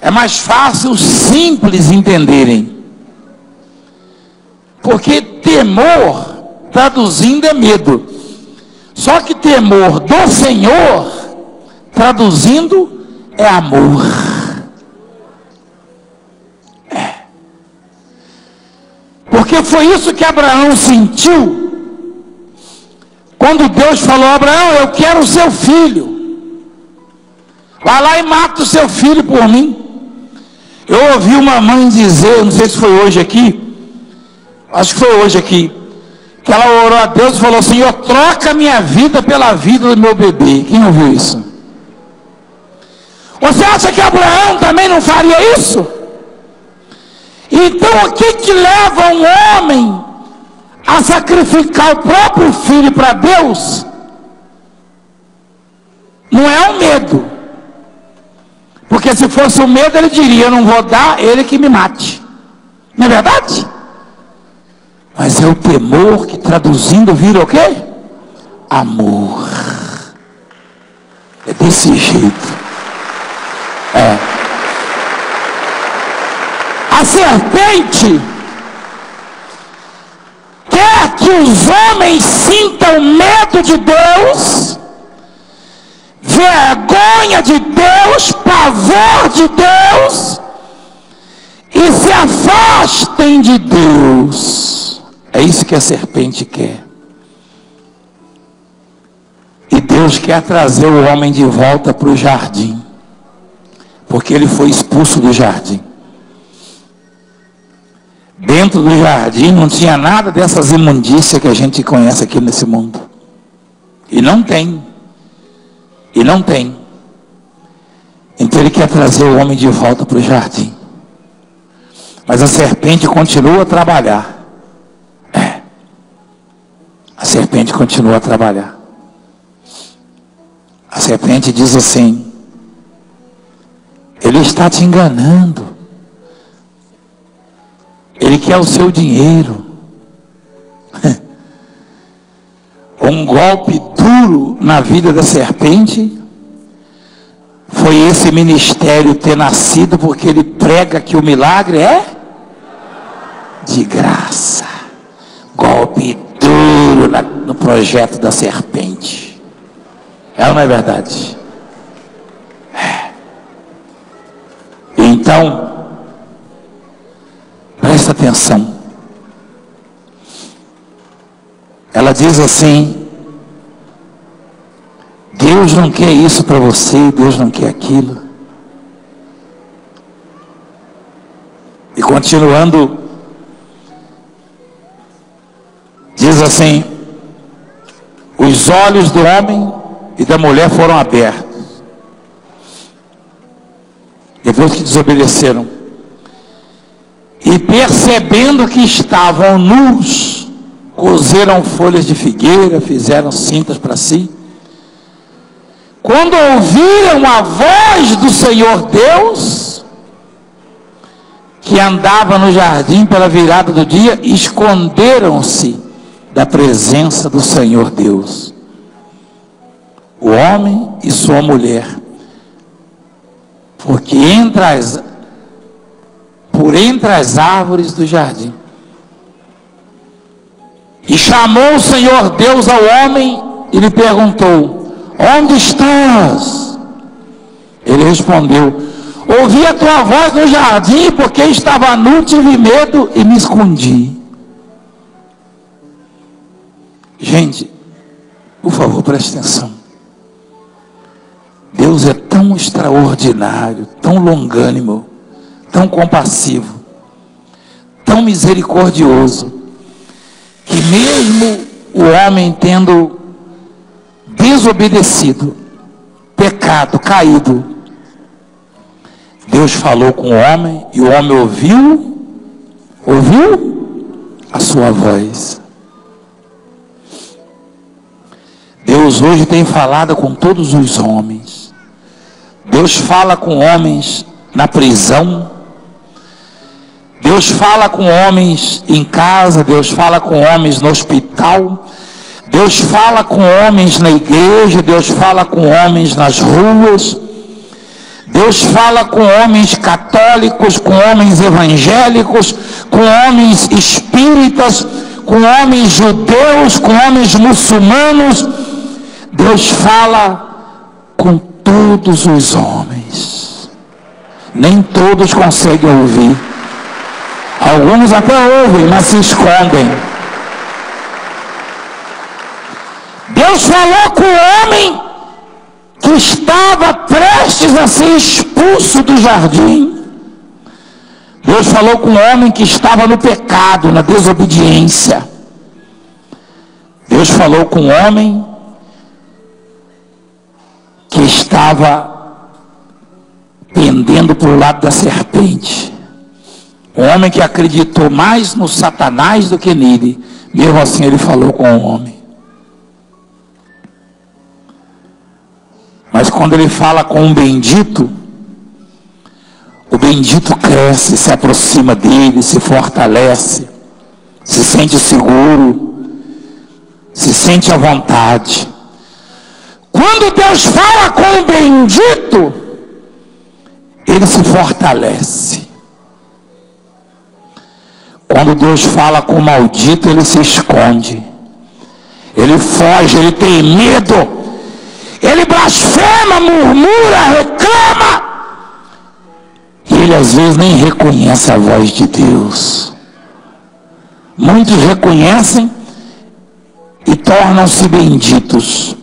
É mais fácil os simples entenderem. Porque temor, traduzindo, é medo. Só que temor do Senhor, traduzindo, é amor. Porque foi isso que Abraão sentiu. Quando Deus falou: Abraão, eu quero o seu filho. Vai lá e mata o seu filho por mim. Eu ouvi uma mãe dizer, não sei se foi hoje aqui, acho que foi hoje aqui, que ela orou a Deus e falou: Senhor, troca minha vida pela vida do meu bebê. Quem ouviu isso? Você acha que Abraão também não faria isso? Então o que que leva um homem a sacrificar o próprio filho para Deus? Não é o medo. Porque se fosse o medo, ele diria: Eu não vou dar, ele que me mate. Não é verdade? Mas é o temor que traduzindo vira o quê? Amor. É desse jeito. É a serpente que os homens sintam medo de Deus, vergonha de Deus, pavor de Deus e se afastem de Deus. É isso que a serpente quer. E Deus quer trazer o homem de volta para o jardim, porque ele foi expulso do jardim. Dentro do jardim não tinha nada dessas imundícias que a gente conhece aqui nesse mundo. E não tem. E não tem. Então ele quer trazer o homem de volta para o jardim. Mas a serpente continua a trabalhar. É. A serpente continua a trabalhar. A serpente diz assim: Ele está te enganando. Ele quer o seu dinheiro. um golpe duro na vida da serpente foi esse ministério ter nascido, porque ele prega que o milagre é de graça. Golpe duro na, no projeto da serpente. É ou não é verdade? É. Então, Presta atenção. Ela diz assim: Deus não quer isso para você, Deus não quer aquilo. E continuando, diz assim: os olhos do homem e da mulher foram abertos. Depois que desobedeceram, e percebendo que estavam nus, cozeram folhas de figueira, fizeram cintas para si. Quando ouviram a voz do Senhor Deus, que andava no jardim pela virada do dia, esconderam-se da presença do Senhor Deus. O homem e sua mulher, porque entre as por entre as árvores do jardim. E chamou o Senhor Deus ao homem e lhe perguntou: Onde estás? Ele respondeu: Ouvi a tua voz no jardim, porque estava nu, tive medo e me escondi. Gente, por favor, preste atenção. Deus é tão extraordinário, tão longânimo, tão compassivo, tão misericordioso, que mesmo o homem tendo desobedecido, pecado, caído, Deus falou com o homem e o homem ouviu, ouviu a sua voz. Deus hoje tem falado com todos os homens. Deus fala com homens na prisão. Deus fala com homens em casa. Deus fala com homens no hospital. Deus fala com homens na igreja. Deus fala com homens nas ruas. Deus fala com homens católicos, com homens evangélicos, com homens espíritas, com homens judeus, com homens muçulmanos Deus fala com todos os homens. Nem todos conseguem ouvir. Alguns até ouvem, mas se escondem. Deus falou com o homem que estava prestes a ser expulso do jardim. Deus falou com o homem que estava no pecado, na desobediência. Deus falou com o homem que estava pendendo para o lado da serpente. O homem que acreditou mais no Satanás do que nele, mesmo assim ele falou com o homem. Mas quando ele fala com um bendito, o bendito cresce, se aproxima dele, se fortalece, se sente seguro, se sente à vontade. Quando Deus fala com o bendito, ele se fortalece. Quando Deus fala com o maldito, ele se esconde. Ele foge, ele tem medo. Ele blasfema, murmura, reclama. E ele às vezes nem reconhece a voz de Deus. Muitos reconhecem e tornam-se benditos.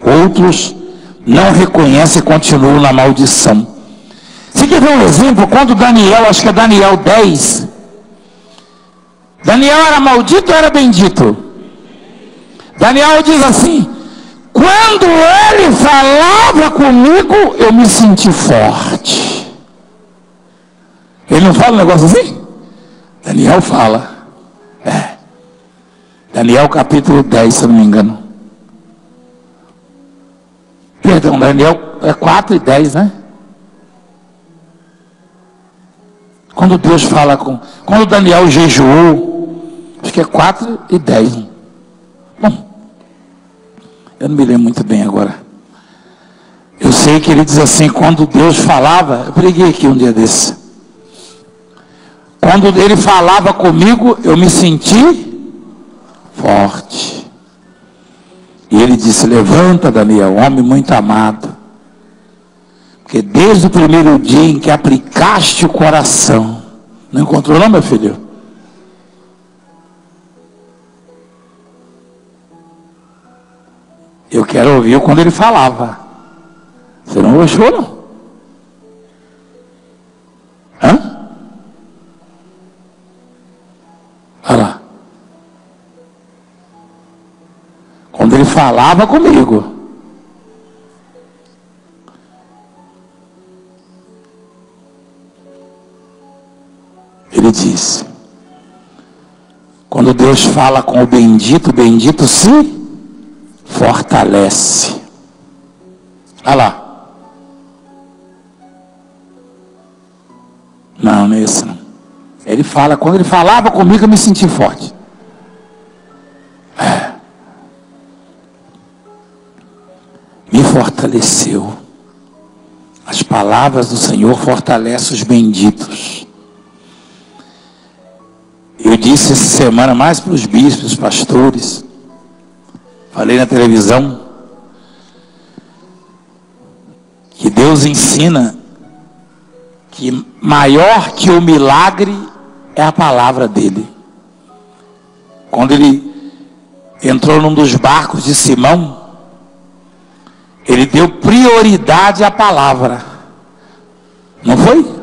Outros não reconhecem e continuam na maldição. Quer ver um exemplo? Quando Daniel, acho que é Daniel 10, Daniel era maldito ou era bendito? Daniel diz assim: quando ele falava comigo, eu me senti forte. Ele não fala um negócio assim? Daniel fala. É. Daniel capítulo 10, se eu não me engano. Perdão, Daniel é 4 e 10, né? Quando Deus fala com. Quando Daniel jejuou, acho que é 4 e 10. Bom, eu não me lembro muito bem agora. Eu sei que ele diz assim: quando Deus falava, eu preguei aqui um dia desse. Quando ele falava comigo, eu me senti forte. E ele disse: Levanta, Daniel, homem muito amado. Desde o primeiro dia em que aplicaste o coração, não encontrou, não, meu filho? Eu quero ouvir quando ele falava. Você não gostou, não? Hã? Olha lá. Quando ele falava comigo. Ele disse: Quando Deus fala com o bendito, o bendito se fortalece. Olha lá. Não, não é isso não. Ele fala, quando ele falava comigo, eu me senti forte. me fortaleceu. As palavras do Senhor fortalecem os benditos. Eu disse essa semana mais para os bispos, pastores. Falei na televisão que Deus ensina que maior que o milagre é a palavra dele. Quando ele entrou num dos barcos de Simão, ele deu prioridade à palavra. Não foi?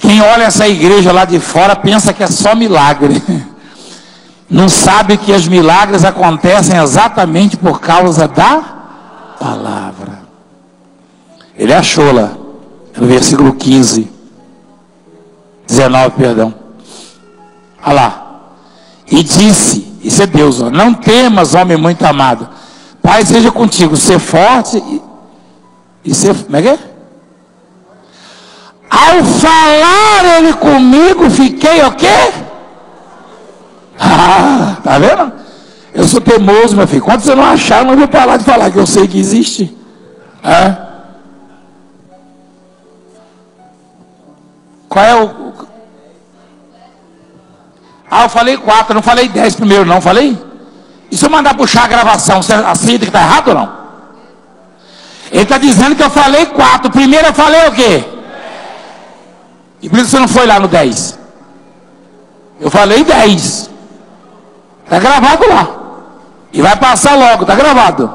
Quem olha essa igreja lá de fora pensa que é só milagre. Não sabe que os milagres acontecem exatamente por causa da palavra. Ele achou lá, no versículo 15, 19, perdão. Olha lá. E disse, isso é Deus, ó, não temas, homem muito amado. Pai seja contigo, ser forte e, e ser. Como é que é? Ao falar ele comigo, fiquei o quê? Ah, tá vendo? Eu sou teimoso, meu filho. Quando você não achar, eu não vou parar de falar que eu sei que existe. É? Qual é o. Ah, eu falei quatro, não falei dez primeiro, não falei? E se eu mandar puxar a gravação, você aceita que está errado ou não? Ele está dizendo que eu falei quatro. Primeiro eu falei o quê? E por isso você não foi lá no 10? Eu falei 10. Está gravado lá. E vai passar logo, está gravado.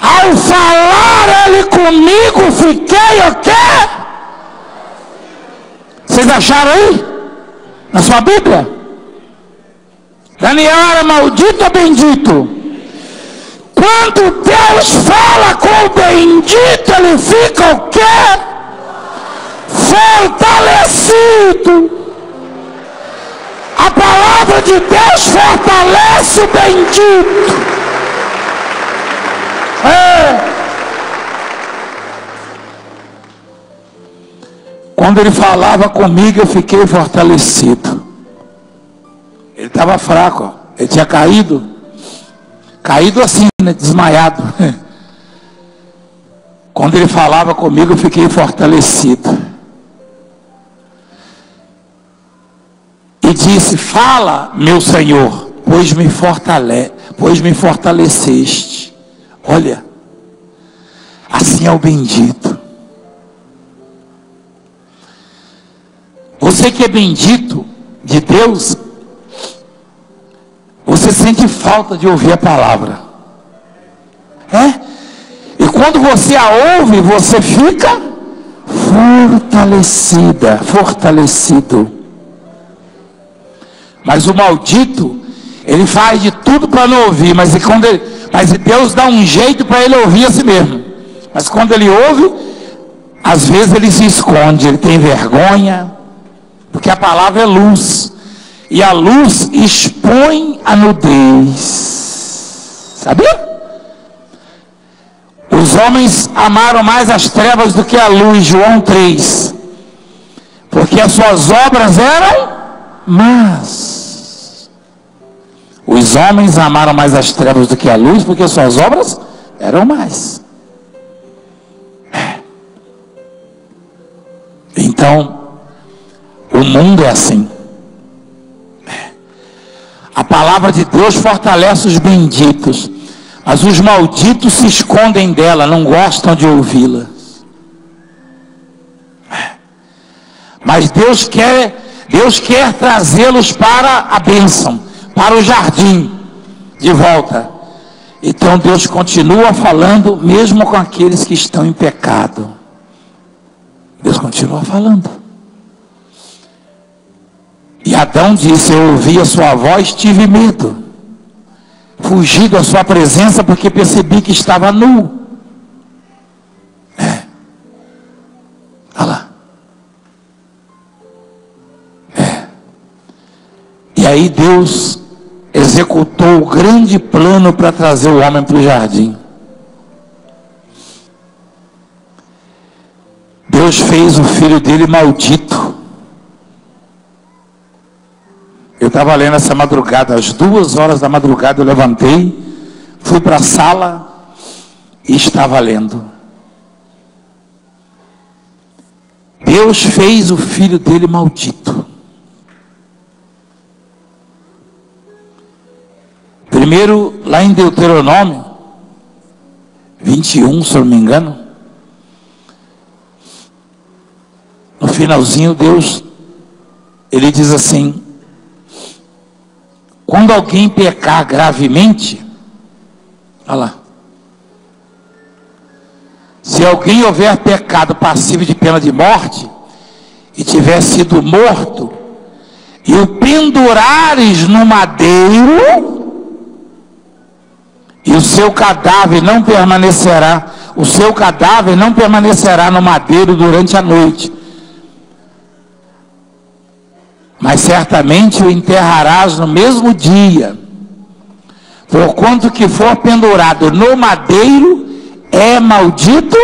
Ao falar ele comigo, fiquei o quê? Vocês acharam aí? Na sua Bíblia? Daniel era maldito ou bendito? Quando Deus fala com o bendito, ele fica o quê? Fortalecido. A palavra de Deus fortalece o bendito. É. Quando ele falava comigo, eu fiquei fortalecido. Ele estava fraco, ó. ele tinha caído. Caído assim, né? desmaiado. Quando ele falava comigo, eu fiquei fortalecido. E disse: Fala, meu Senhor, pois me fortale, pois me fortaleceste. Olha, assim é o bendito. Você que é bendito de Deus, você sente falta de ouvir a palavra. É? E quando você a ouve, você fica fortalecida, fortalecido. Mas o maldito, ele faz de tudo para não ouvir, mas, quando ele, mas Deus dá um jeito para ele ouvir a si mesmo. Mas quando ele ouve, às vezes ele se esconde, ele tem vergonha, porque a palavra é luz. E a luz expõe a nudez. Sabia? Os homens amaram mais as trevas do que a luz, João 3. Porque as suas obras eram más. Os homens amaram mais as trevas do que a luz, porque as suas obras eram mais. É. Então, o mundo é assim. A palavra de Deus fortalece os benditos, mas os malditos se escondem dela, não gostam de ouvi-la. Mas Deus quer, Deus quer trazê-los para a bênção, para o jardim, de volta. Então Deus continua falando, mesmo com aqueles que estão em pecado. Deus continua falando. E Adão disse: Eu ouvi a sua voz, tive medo. Fugi da sua presença porque percebi que estava nu. É. Olha lá. E aí Deus executou o grande plano para trazer o homem para o jardim. Deus fez o filho dele maldito. Eu estava lendo essa madrugada, às duas horas da madrugada eu levantei, fui para a sala e estava lendo. Deus fez o filho dele maldito. Primeiro, lá em Deuteronômio 21, se eu não me engano, no finalzinho, Deus, ele diz assim: quando alguém pecar gravemente, olha lá, se alguém houver pecado passivo de pena de morte e tiver sido morto, e o pendurares no madeiro, e o seu cadáver não permanecerá, o seu cadáver não permanecerá no madeiro durante a noite, mas certamente o enterrarás no mesmo dia, porquanto que for pendurado no madeiro é maldito.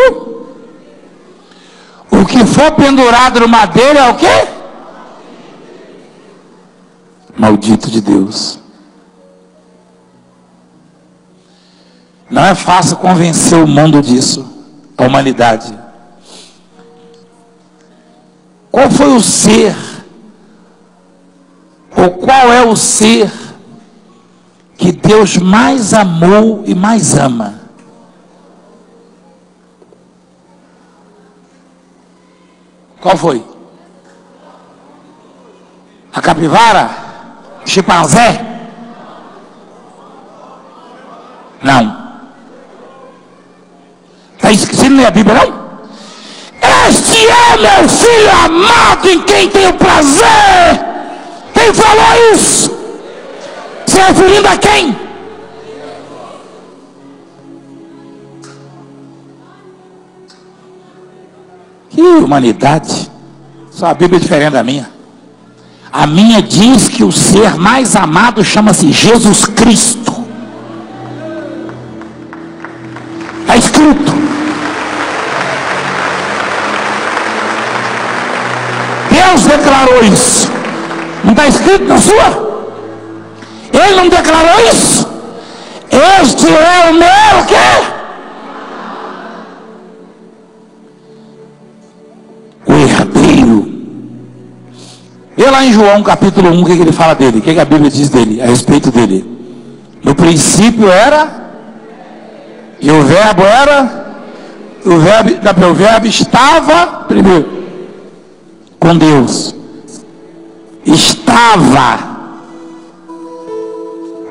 O que for pendurado no madeiro é o quê? Maldito de Deus. Não é fácil convencer o mundo disso, a humanidade. Qual foi o ser, ou qual é o ser que Deus mais amou e mais ama? Qual foi? A capivara? Chimpanzé? Não. Está escrito na Bíblia, não? Este é meu filho amado em quem tenho prazer. Quem falou isso? Se referindo a quem? Que humanidade. Só a Bíblia é diferente da minha. A minha diz que o ser mais amado chama-se Jesus Cristo. Está escrito. Declarou isso. Não está escrito na sua? Ele não declarou isso? Este é o meu quê? O herdeiro. E lá em João capítulo 1, o que, que ele fala dele? O que, que a Bíblia diz dele, a respeito dele? No princípio era e o verbo era, o verbo, o verbo estava, primeiro, com Deus. Estava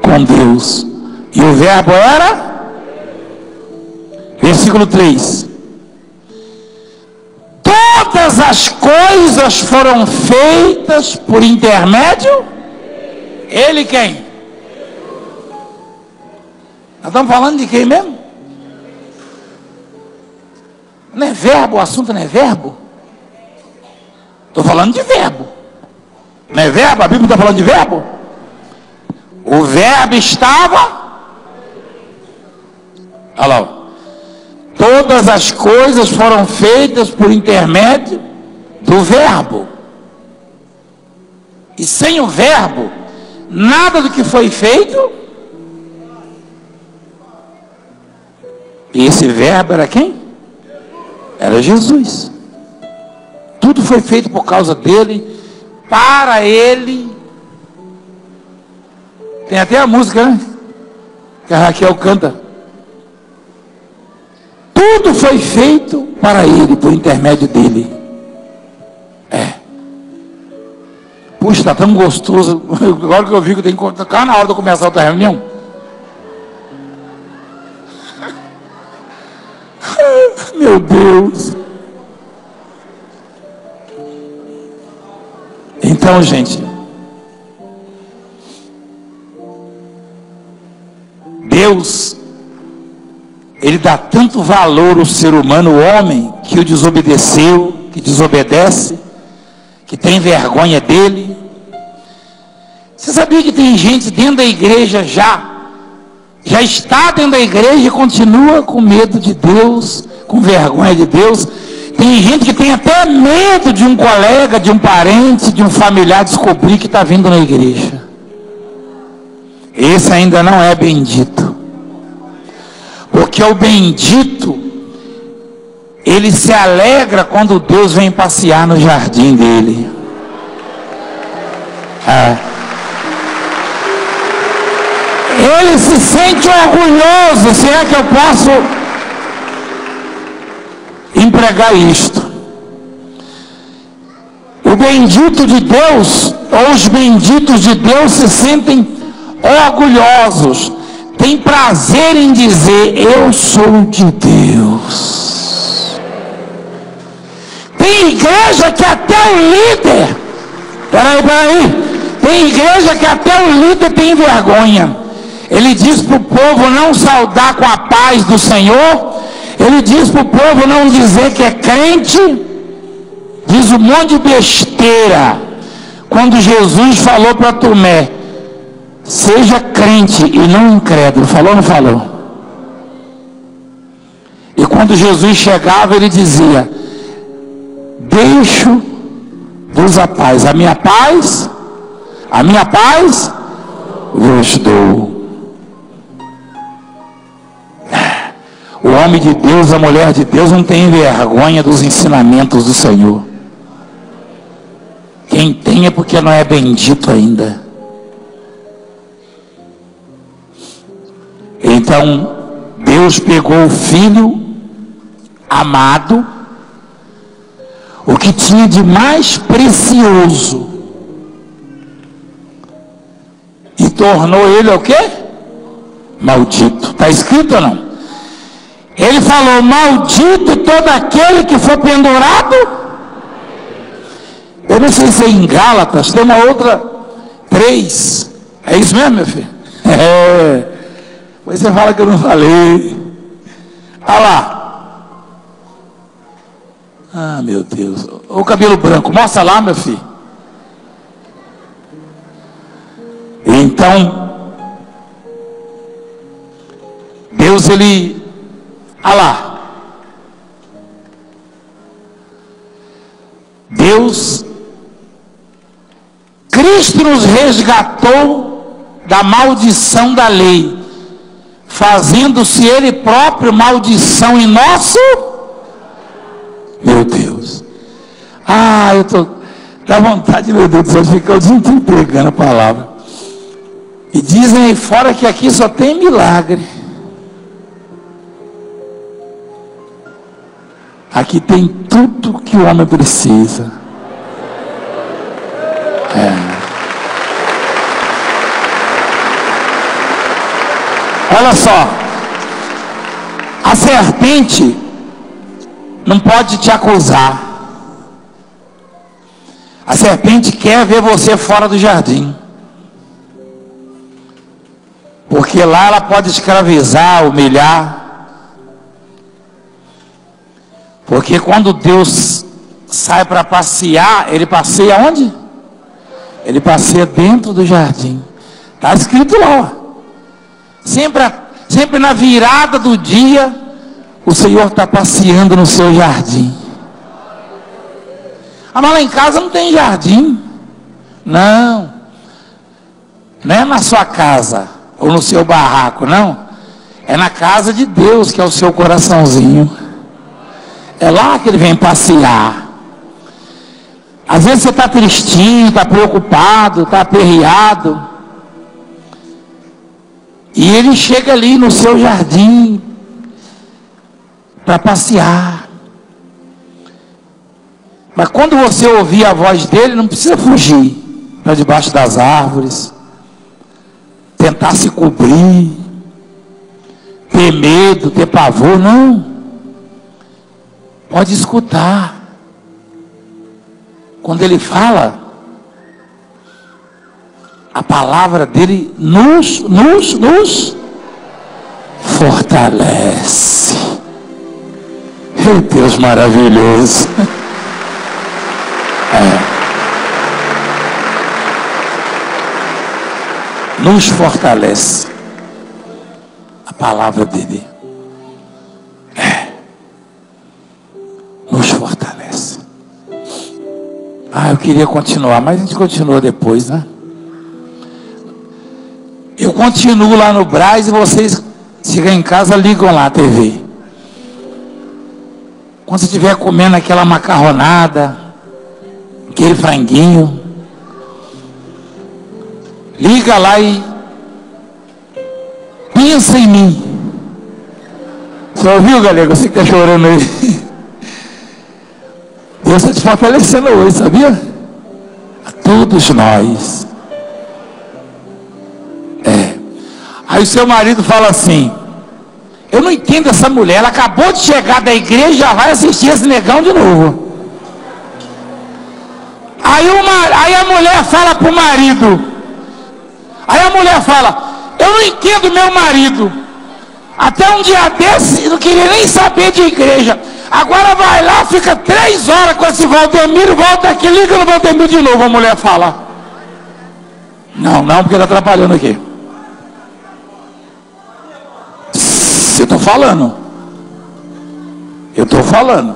com Deus. E o verbo era, versículo 3. Todas as coisas foram feitas por intermédio. Ele quem? Nós estamos falando de quem mesmo? Não é verbo, o assunto não é verbo? Estou falando de verbo. Não é verbo? A Bíblia está falando de verbo? O verbo estava. Olha lá. Todas as coisas foram feitas por intermédio do verbo. E sem o verbo, nada do que foi feito. E esse verbo era quem? Era Jesus. Tudo foi feito por causa dele, para ele. Tem até a música, né? Que a Raquel canta. Tudo foi feito para ele, por intermédio dele. É. Puxa, está tão gostoso. Agora que eu vi que tem que tocar na hora de começar outra reunião. Meu Deus. Então, gente, Deus, Ele dá tanto valor ao ser humano, o homem, que o desobedeceu, que desobedece, que tem vergonha dele. Você sabia que tem gente dentro da igreja já já está dentro da igreja e continua com medo de Deus, com vergonha de Deus. Tem gente que tem até medo de um colega, de um parente, de um familiar descobrir que está vindo na igreja. Esse ainda não é bendito. Porque o bendito, ele se alegra quando Deus vem passear no jardim dele. Ele se sente orgulhoso, se é que eu posso empregar isto. O bendito de Deus, ou os benditos de Deus, se sentem orgulhosos, têm prazer em dizer: Eu sou de Deus. Tem igreja que até o líder, peraí, peraí, tem igreja que até o líder tem vergonha. Ele diz para o povo não saudar com a paz do Senhor, ele diz para o povo não dizer que é crente, diz um monte de besteira. Quando Jesus falou para Tomé, seja crente e não incrédulo, falou ou não falou? E quando Jesus chegava, ele dizia: Deixo-vos a paz, a minha paz, a minha paz vos dou. Homem de Deus, a mulher de Deus não tem vergonha dos ensinamentos do Senhor. Quem tem é porque não é bendito ainda. Então, Deus pegou o filho amado, o que tinha de mais precioso, e tornou ele o quê? Maldito. Está escrito ou não? Ele falou: Maldito todo aquele que for pendurado. Eu não sei se é em Gálatas, tem uma outra, três. É isso mesmo, meu filho? É. Pois você fala que eu não falei. Olha lá. Ah, meu Deus. O cabelo branco, mostra lá, meu filho. Então, Deus ele Olha lá. Deus, Cristo nos resgatou da maldição da lei, fazendo-se Ele próprio maldição em nosso. Meu Deus. Ah, eu estou. Dá vontade, meu Deus, de ficar o dia inteiro pregando a palavra. E dizem aí fora que aqui só tem milagre. Aqui tem tudo que o homem precisa. É. Olha só. A serpente não pode te acusar. A serpente quer ver você fora do jardim. Porque lá ela pode escravizar, humilhar. Porque quando Deus sai para passear, ele passeia onde? Ele passeia dentro do jardim. Está escrito lá. Sempre, sempre na virada do dia, o Senhor está passeando no seu jardim. Ah, mas lá em casa não tem jardim. Não. Não é na sua casa ou no seu barraco, não. É na casa de Deus, que é o seu coraçãozinho. É lá que ele vem passear. Às vezes você está tristinho, está preocupado, está aperreado. E ele chega ali no seu jardim para passear. Mas quando você ouvir a voz dele, não precisa fugir para debaixo das árvores, tentar se cobrir, ter medo, ter pavor, não. Pode escutar. Quando ele fala, a palavra dele nos, nos, nos fortalece. Meu Deus maravilhoso. É. Nos fortalece. A palavra dele. Ah, eu queria continuar, mas a gente continua depois, né? Eu continuo lá no Braz e vocês chegam em casa, ligam lá a TV. Quando você estiver comendo aquela macarronada, aquele franguinho, liga lá e pensa em mim. Você ouviu, galera? Você que está chorando aí. Deus está te fortalecendo hoje, sabia? A todos nós. É. Aí o seu marido fala assim: Eu não entendo essa mulher, ela acabou de chegar da igreja e já vai assistir esse negão de novo. Aí, uma, aí a mulher fala para o marido: Aí a mulher fala: Eu não entendo meu marido. Até um dia desse, não queria nem saber de igreja. Agora vai lá, fica três horas com esse Valdemiro, volta aqui, liga no Valdemiro de novo, a mulher fala. Não, não, porque está atrapalhando aqui. Eu estou falando. Eu estou falando.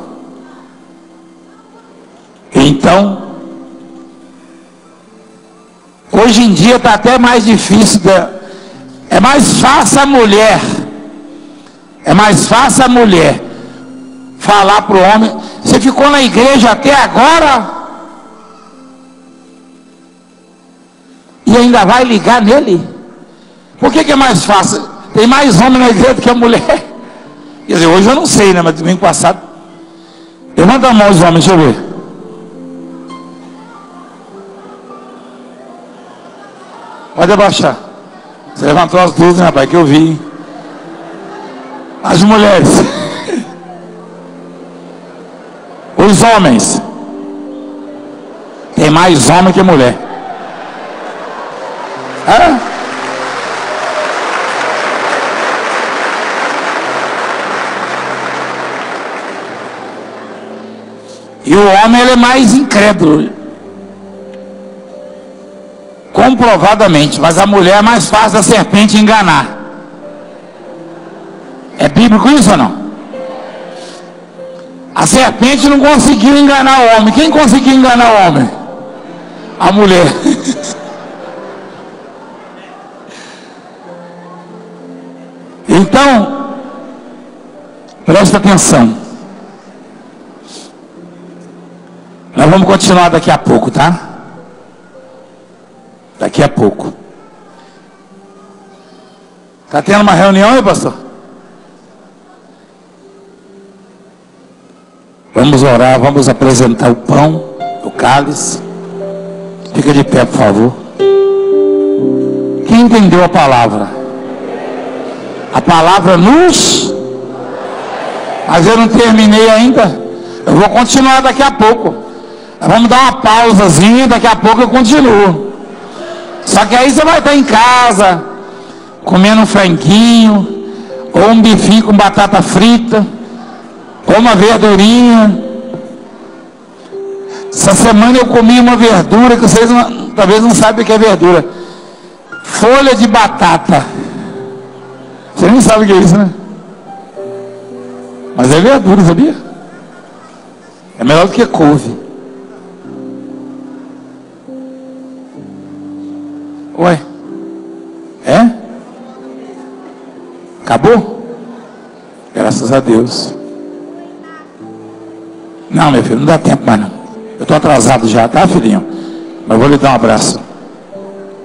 Então, hoje em dia está até mais difícil. De, é mais fácil a mulher. É mais fácil a mulher falar para o homem: Você ficou na igreja até agora? E ainda vai ligar nele? Por que, que é mais fácil? Tem mais homem na igreja do que a mulher. Quer dizer, hoje eu não sei, né? Mas domingo passado. Levanta a mão os homens, deixa eu ver. Pode abaixar. Você levantou as duas, né, rapaz? Que eu vi. As mulheres. Os homens. Tem mais homem que mulher. É? E o homem ele é mais incrédulo. Comprovadamente. Mas a mulher é mais fácil da serpente enganar. É bíblico isso ou não? A serpente não conseguiu enganar o homem. Quem conseguiu enganar o homem? A mulher. Então, presta atenção. Nós vamos continuar daqui a pouco, tá? Daqui a pouco. Está tendo uma reunião aí, pastor? Vamos orar, vamos apresentar o pão, o cálice. Fica de pé, por favor. Quem entendeu a palavra? A palavra nos. Mas eu não terminei ainda. Eu vou continuar daqui a pouco. Vamos dar uma pausazinha, daqui a pouco eu continuo. Só que aí você vai estar em casa, comendo um franguinho, ou um bifinho com batata frita uma verdurinha. Essa semana eu comi uma verdura que vocês não, talvez não sabem o que é verdura. Folha de batata. Você nem sabe o que é isso, né? Mas é verdura, sabia? É melhor do que couve. Ué? É? Acabou? Graças a Deus. Não, meu filho, não dá tempo mais não. Eu estou atrasado já, tá, filhinho? Mas vou lhe dar um abraço.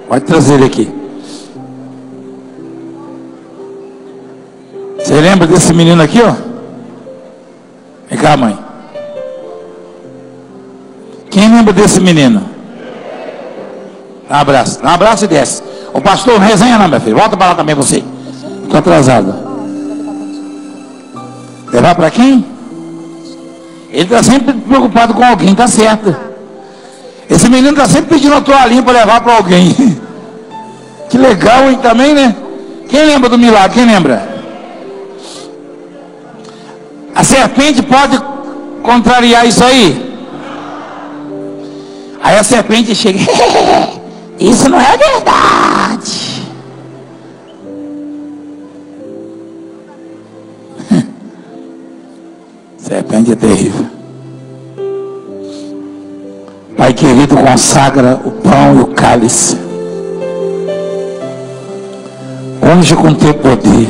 Pode trazer ele aqui. Você lembra desse menino aqui, ó? Vem cá, mãe. Quem lembra desse menino? Dá um abraço. Dá um abraço e desce. O pastor, resenha não, meu filho. Volta para lá também você. Estou atrasado. Levar para quem? Ele está sempre preocupado com alguém, tá certo. Esse menino está sempre pedindo a toalhinha para levar para alguém. Que legal, hein, também, né? Quem lembra do milagre? Quem lembra? A serpente pode contrariar isso aí? Aí a serpente chega, isso não é verdade. Serpente é terrível. Pai querido, consagra o pão e o cálice. Unge com teu poder.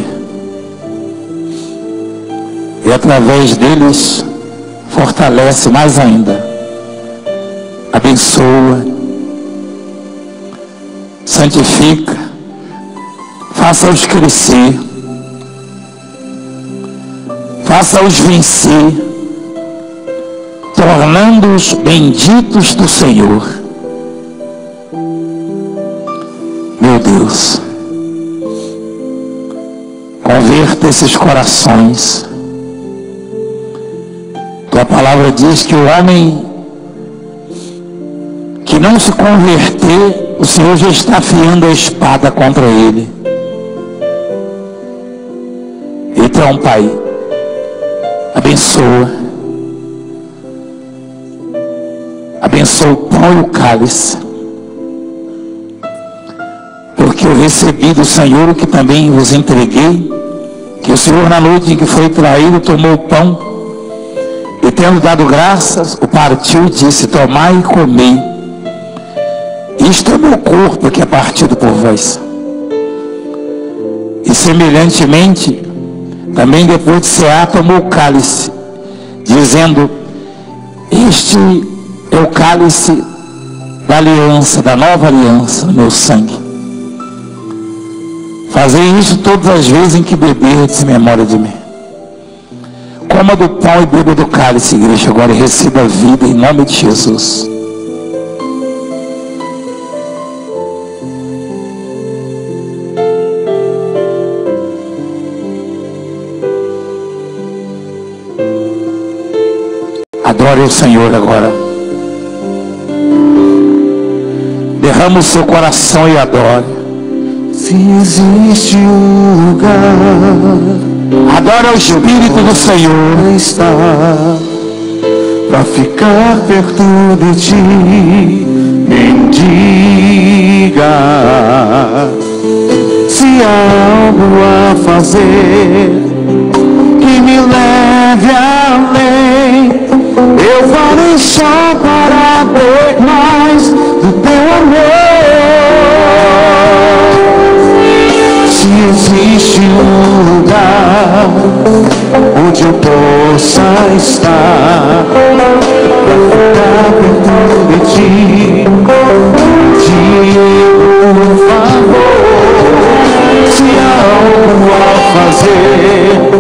E através deles, fortalece mais ainda. Abençoa. Santifica. faça-os crescer, faça-os vencer, tornando-os benditos do Senhor. Meu Deus, converta esses corações. Tua palavra diz que o homem que não se converter, o Senhor já está afiando a espada contra ele. Então, Pai, abençoa. Abençoa o pão e o cálice. Porque eu recebi do Senhor o que também vos entreguei. Que o Senhor, na noite em que foi traído, tomou o pão. E tendo dado graças, o partiu e disse: Tomai e comei. Isto é meu corpo que é partido por vós. E semelhantemente, também depois de cear, tomou o cálice, dizendo: Este é o cálice da aliança, da nova aliança, meu sangue. Fazei isso todas as vezes em que beberdes memória de mim. Coma do pão e beba do cálice, igreja, agora e receba a vida em nome de Jesus. Adore o Senhor agora. Derrama o seu coração e adore. Se existe um lugar, Adore o Espírito do Senhor. está para ficar perto de ti. Mendiga. Se há algo a fazer que me leve além, eu farei só para ter mais do teu amor. Se existe um lugar onde eu possa estar para ficar perto de ti, Diego, por favor, se há algo a fazer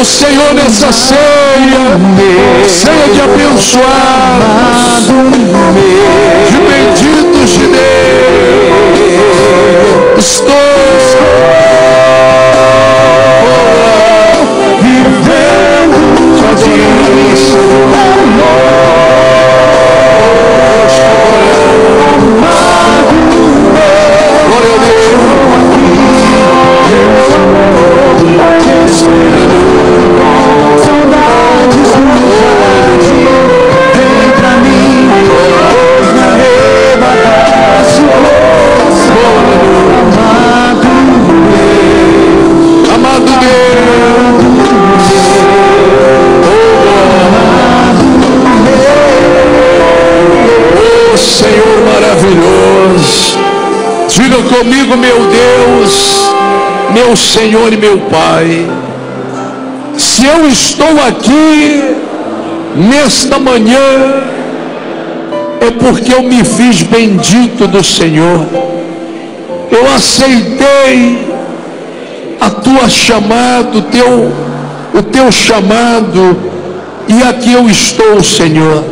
Pode adorar o Senhor nessa ceia. Ceia de abençoados, Meu Senhor e meu Pai. Se eu estou aqui nesta manhã, é porque eu me fiz bendito do Senhor. Eu aceitei a tua chamada, o teu, o teu chamado, e aqui eu estou, Senhor.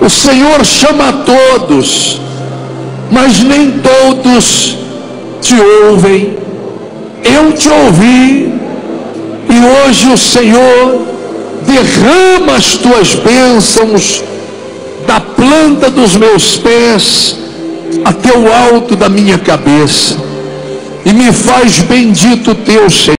O Senhor chama a todos, mas nem todos te ouvem. Eu te ouvi, e hoje o Senhor derrama as tuas bênçãos da planta dos meus pés até o alto da minha cabeça, e me faz bendito teu Senhor.